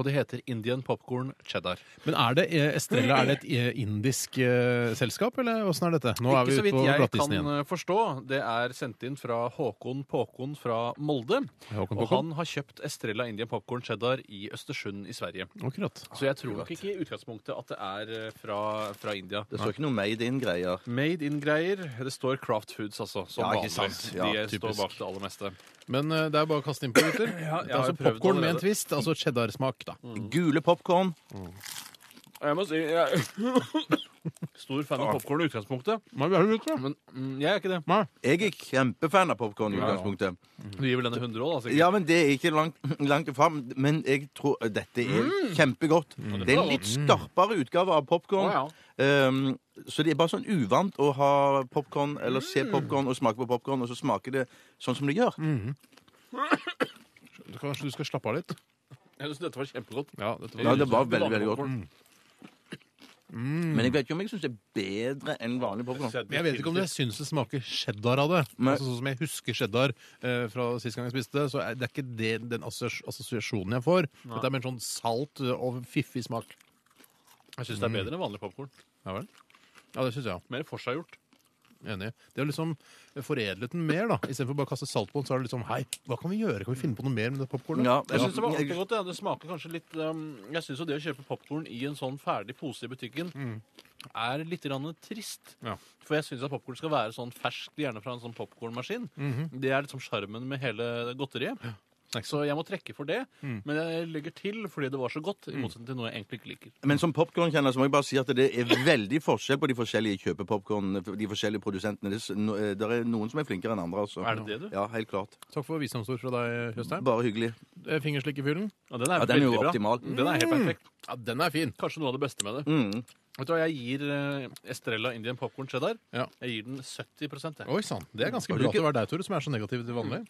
Og det heter Indian Popcorn Cheddar. Men er det eh, Estrella er det et eh, indisk eh, selskap, eller åssen er dette? Nå er Ikke vi så ute vidt på jeg glattisen kan igjen. eh, forstå. Det er sendt inn fra Håkon Påkon fra Molde. Håkon Og han har kjøpt Estrella Indian Popcorn Cheddar i Østersund i Sverige. Akkurat. Så jeg tror nok ikke i utgangspunktet at det er fra, fra India. Det står ikke noe made in-greier. Made in-greier. Det står Craft Foods, altså. Som Ja, vanlig. ikke sant. Ja, De står bak det aller meste. Men eh, det er bare å kaste innpå, gutter. Ja, jeg det er har altså prøvd popkorn med en twist, altså cheddarsmak, da. Gule popkorn. Jeg må si jeg Stor fan av popkorn i utgangspunktet. Men mm, jeg er ikke det. Jeg er kjempefan av popkorn i utgangspunktet. Du gir vel denne 100 år, da? sikkert? Ja, men det er ikke langt, langt fram. Men jeg tror dette er Mm. kjempegodt. Det er en litt skarpere utgave av popkorn. Å. Um, så det er bare sånn uvant å ha popkorn, eller se popkorn og smake på popkorn, og så smaker det sånn som det gjør. Kanskje du skal slappe av litt? Jeg syns dette var kjempegodt. Ja, dette Ja, det var veldig, veldig godt. popcorn. Men jeg vet ikke om jeg syns det er bedre enn vanlig popkorn. Jeg vet ikke om jeg syns det smaker cheddar av det. Nei. Altså, sånn som jeg husker cheddar eh, fra sist gang jeg spiste det, så er det er ikke det, den assosi- assosiasjonen jeg får. Dette er mer sånn salt eh, og fiffig smak. Jeg syns det er bedre enn vanlig popkorn. Ja vel? Ja, det syns jeg òg. Mer forseggjort. Enig. Det er liksom foredlet den mer, da. Istedenfor bare å kaste salt på den, så er det liksom Hei, hva kan vi gjøre? Kan vi finne på noe mer med det popkornet? Ja, Jeg syns det var ja. godt. Ja. Det smaker kanskje litt um, Jeg syns jo det å kjøpe popkorn i en sånn ferdig pose i butikken er litt grann trist. Ja. For jeg syns at popkorn skal være sånn ferskt, gjerne fra en sånn popkornmaskin. Det er liksom sjarmen med hele godteriet. Så jeg må trekke for det. Men jeg legger til fordi det var så godt, i motsetning til noe jeg egentlig ikke liker. Men som popkornkjenner så må jeg bare si at det er veldig forskjell på de forskjellige kjøpepopkornene, de forskjellige produsentene. Det er, eh, det er noen som er flinkere enn andre, altså. Er det det, du? Ja, helt klart. Takk for visdomsord fra deg, Tjøstheim. Bare hyggelig. Eh, Ja, den er, Ja, den er jo veldig bra. optimal. Den er helt perfekt. Ja, den er fin. Kanskje noe av det beste med det. Mm. Vet du hva, Jeg gir eh, Estrella Indian Popcorn Cheddar Ja. Jeg gir den 70 jeg. Oi sann. Det er ganske bra ikke- til å være deg, Tore, som er så negativ til vanlig.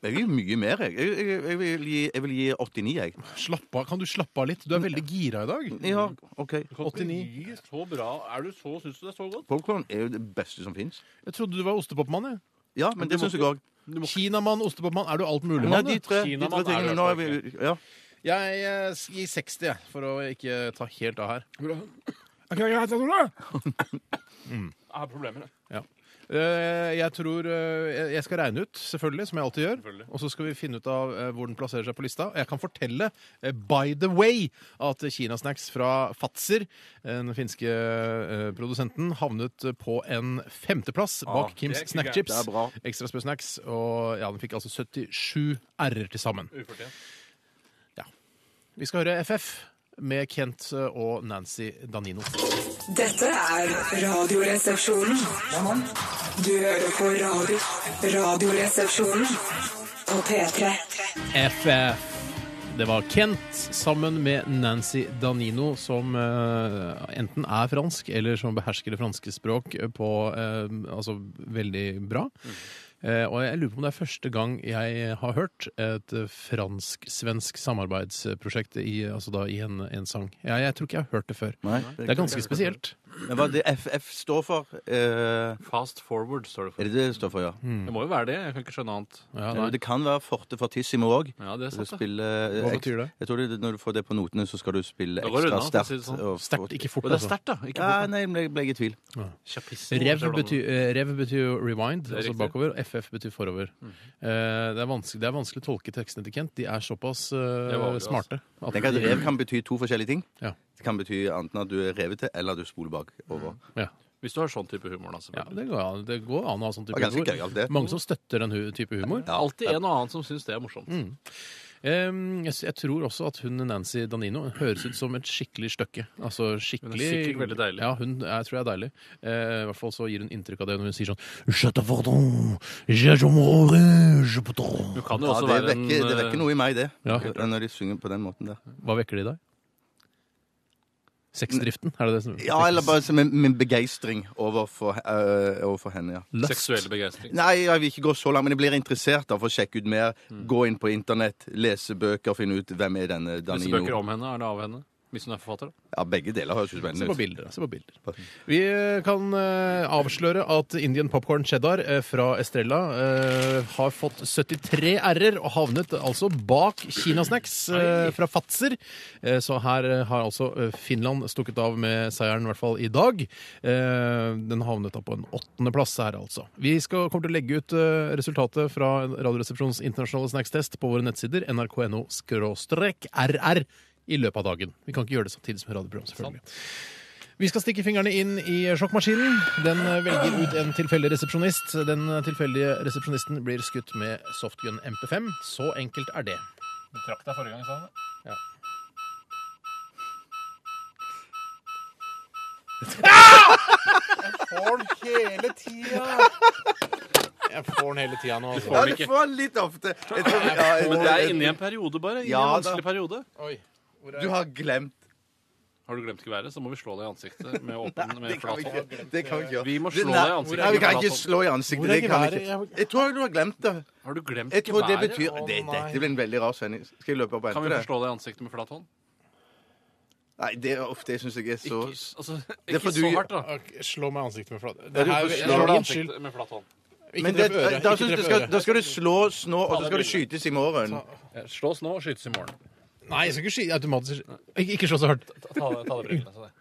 Jeg vil mye mer, jeg. Jeg, jeg, jeg, vil, gi, jeg vil gi 89, jeg. Slapp av. Kan du slappe av litt? Du er veldig gira i dag. Ja, OK. 89. Så bra. Er du så, Syns du det er så godt? Popkorn er jo det beste som fins. Jeg trodde du var ostepopmann. jeg. Ja, men det syns jeg òg. Kinamann, ostepopmann. Er du alt mulig Nei, mann? de du? tre, de Kinamann tre er tingene. Nå er vi Ja. Jeg eh, gir 60, jeg, for å ikke ta helt av her. Er problemer, det. Ja. Eh, Jeg tror eh, Jeg skal regne ut, selvfølgelig, som jeg alltid gjør. Og så skal vi finne ut av eh, hvor den plasserer seg på lista. Jeg kan fortelle, by the way, at Kinasnacks fra Fatser, den finske produsenten, havnet på en femteplass bak Kims det er Snack. Chips. Det er bra. Ekstra Spø Snacks. Og ja, den fikk altså 77 r-er til sammen. Ufortjent. Vi skal høre FF med Kent og Nancy Danino. Dette er Radioresepsjonen. Du hører på radio. Radioresepsjonen på P3. FF. Det var Kent sammen med Nancy Danino, som eh, enten er fransk eller som behersker det franske språk på eh, altså veldig bra. Eh, og jeg lurer på om det er første gang jeg har hørt et eh, fransk-svensk samarbeidsprosjekt i, altså da, i en, en sang. Jeg, jeg tror ikke jeg har hørt det før. Nei. Det er ganske spesielt. Men hva det FF står for? Eh, Fast forward, står det er for. det det det står for, ja? Det må jo være det. Jeg kan ikke skjønne annet. Ja, Eh, nei. Det kan være Forte Fortissimo òg. Ja, det er sant, det. Hva betyr det? Jeg tror det, Når du får det på notene, så skal du spille Da går det ekstra unna, for å si sterkt. sånn. og- Sterkt, ikke fort. Og det er altså. sterkt, da. Ikke Ja, nei, jeg ble i tvil. Kjappissimo, Rev betyr, eh, rev betyr rewind, er altså riktig. bakover, og FF betyr forover. Eh, det, er vanskelig, det er vanskelig å tolke tekstene til Kent. De er såpass eh, Det var det, altså. smarte. at Tenk at de- rev kan bety to forskjellige ting. Ja. Det kan bety enten at du er revet til, eller at du spoler bakover. Ja. Hvis du har sånn type humor, da. Ja, det går an, det går an å ha sånn type humor. gøyalt. Mange som støtter den type humor. Det er alltid en og annen som syns det er morsomt. Mm. Jeg, jeg tror også at hun Nancy Danino høres ut som et skikkelig støkke. Altså skikkelig Hun er sikkert veldig deilig. Ja, hun jeg tror jeg er deilig. Eh, I hvert fall så gir hun inntrykk av det når hun sier sånn kan jo Ja, det, være en vekker, det vekker noe i meg, det. Ja. Når de synger på den måten der. Hva vekker det i deg? Sexdriften? Er det det som Ja, eller bare som en, min begeistring overfor, øh, overfor henne, ja. Seksuell begeistring. Nei, jeg vil ikke gå så langt, men jeg blir interessert da, for å sjekke ut mer. Mm. Gå inn på internett, lese bøker, finne ut hvem er denne Disse Lese bøker om henne, er det av henne? Hvis hun er forfatter? da? Ja, begge deler høres jo Se spennende på ut. bilder. Se på bilder. Vi eh, kan eh, avsløre at Indian Popcorn Cheddar eh, fra Estrella eh, har fått 73 r-er og havnet altså bak Kinasnacks uh, fra Fatser. Eh, så her eh, har altså eh, Finland stukket av med seieren, i hvert fall i dag. Eh, den havnet da på en åttendeplass her, altså. Vi skal, kommer til å legge ut eh, resultatet fra Radioresepsjonens internasjonale snackstest på våre nettsider nrk.no-rr i løpet av dagen. Vi kan ikke gjøre det samtidig som radioprogram, selvfølgelig. Vi skal stikke fingrene inn i sjokkmaskinen. Den eh, velger ut en tilfeldig resepsjonist. Den eh, tilfeldige resepsjonisten blir skutt med softgun MP5. Så enkelt er det. Du trakk deg forrige gang, sa du? Får den hele tida! Jeg får den hele tida nå. Altså. Ja, du får den litt ofte. Jeg tror, ja, jeg, Men det er inni en periode, bare. Ja, en da. vanskelig periode. Oi. Du har glemt. Har du glemt geværet, så må vi slå deg i ansiktet med åpen med Det kan vi flat ikke, hånd. det kan vi ikke gjøre. Vi må Det- slå nei, deg i ansiktet Nei, vi med kan flat ikke hånd. slå i ansiktet. Hvor er Det kan vi geværet? ikke. Jeg tror du har glemt det. Har du glemt Jeg tror det geværet? betyr Å, det, nei. Dette blir en veldig rar sending. Skal jeg løpe opp og Kan vi hente få det? slå deg i ansiktet med flat hånd? Nei, det, uff, det syns jeg er så Ikke, altså, Det ikke får så du- hardt, da. Ok, Slå meg i ansiktet med flate. hånd Det her, slå Slå deg i min skyld. ansiktet med flat hånd. Ikke Men det, treff øret. da, Ikke synes jeg treff skal, øret. da skal du slå snå, og så skal du skytes i morgen. Slå Slås nå og skytes i morgen. Nei, jeg skal ikke skyte automatisk. Ikke, ikke slå så hardt. Ta, ta, ta det brillene. så det.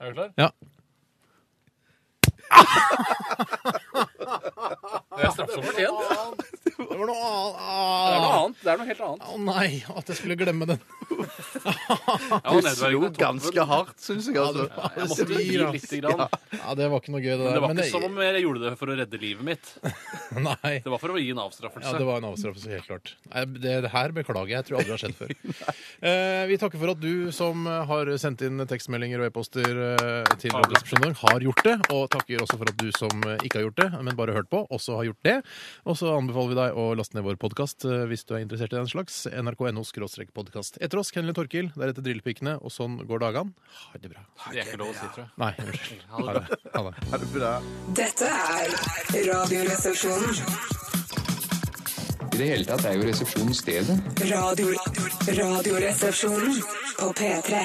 Er du klar? Ja. Det er straff igjen, fortjent. Det var noe annet. Det er noe annet. Det er noe helt annet. Å nei, at jeg skulle glemme den. Du slo ganske hardt, syns jeg. Altså. Jeg måtte gi lite grann. Ja, det var ikke noe gøy, det Men det var ikke som om jeg gjorde det for å redde livet mitt. Nei. Det var for å gi en avstraffelse. Ja, det var en avstraffelse, helt klart. Det, det her beklager jeg. Jeg tror aldri har skjedd før. Eh, vi takker for at du som har sendt inn tekstmeldinger og e-poster eh, til Radioresepsjonen, har gjort det. Og takker også for at du som ikke har gjort det, men bare hørt på, også har gjort det. Og så anbefaler vi deg å laste ned vår podkast hvis du er interessert i den slags. nrk.no podkast. Etter oss Kennel Torkil, deretter Drillpikkene, og sånn går dagene. Ha det bra. Det er ikke lov å si, tror jeg. Nei, unnskyld. Ha det. Ha det. Ha det bra. Dette er Radioresepsjonen. I det hele tatt er jo resepsjonen stedet. Radio, radioresepsjonen på P3.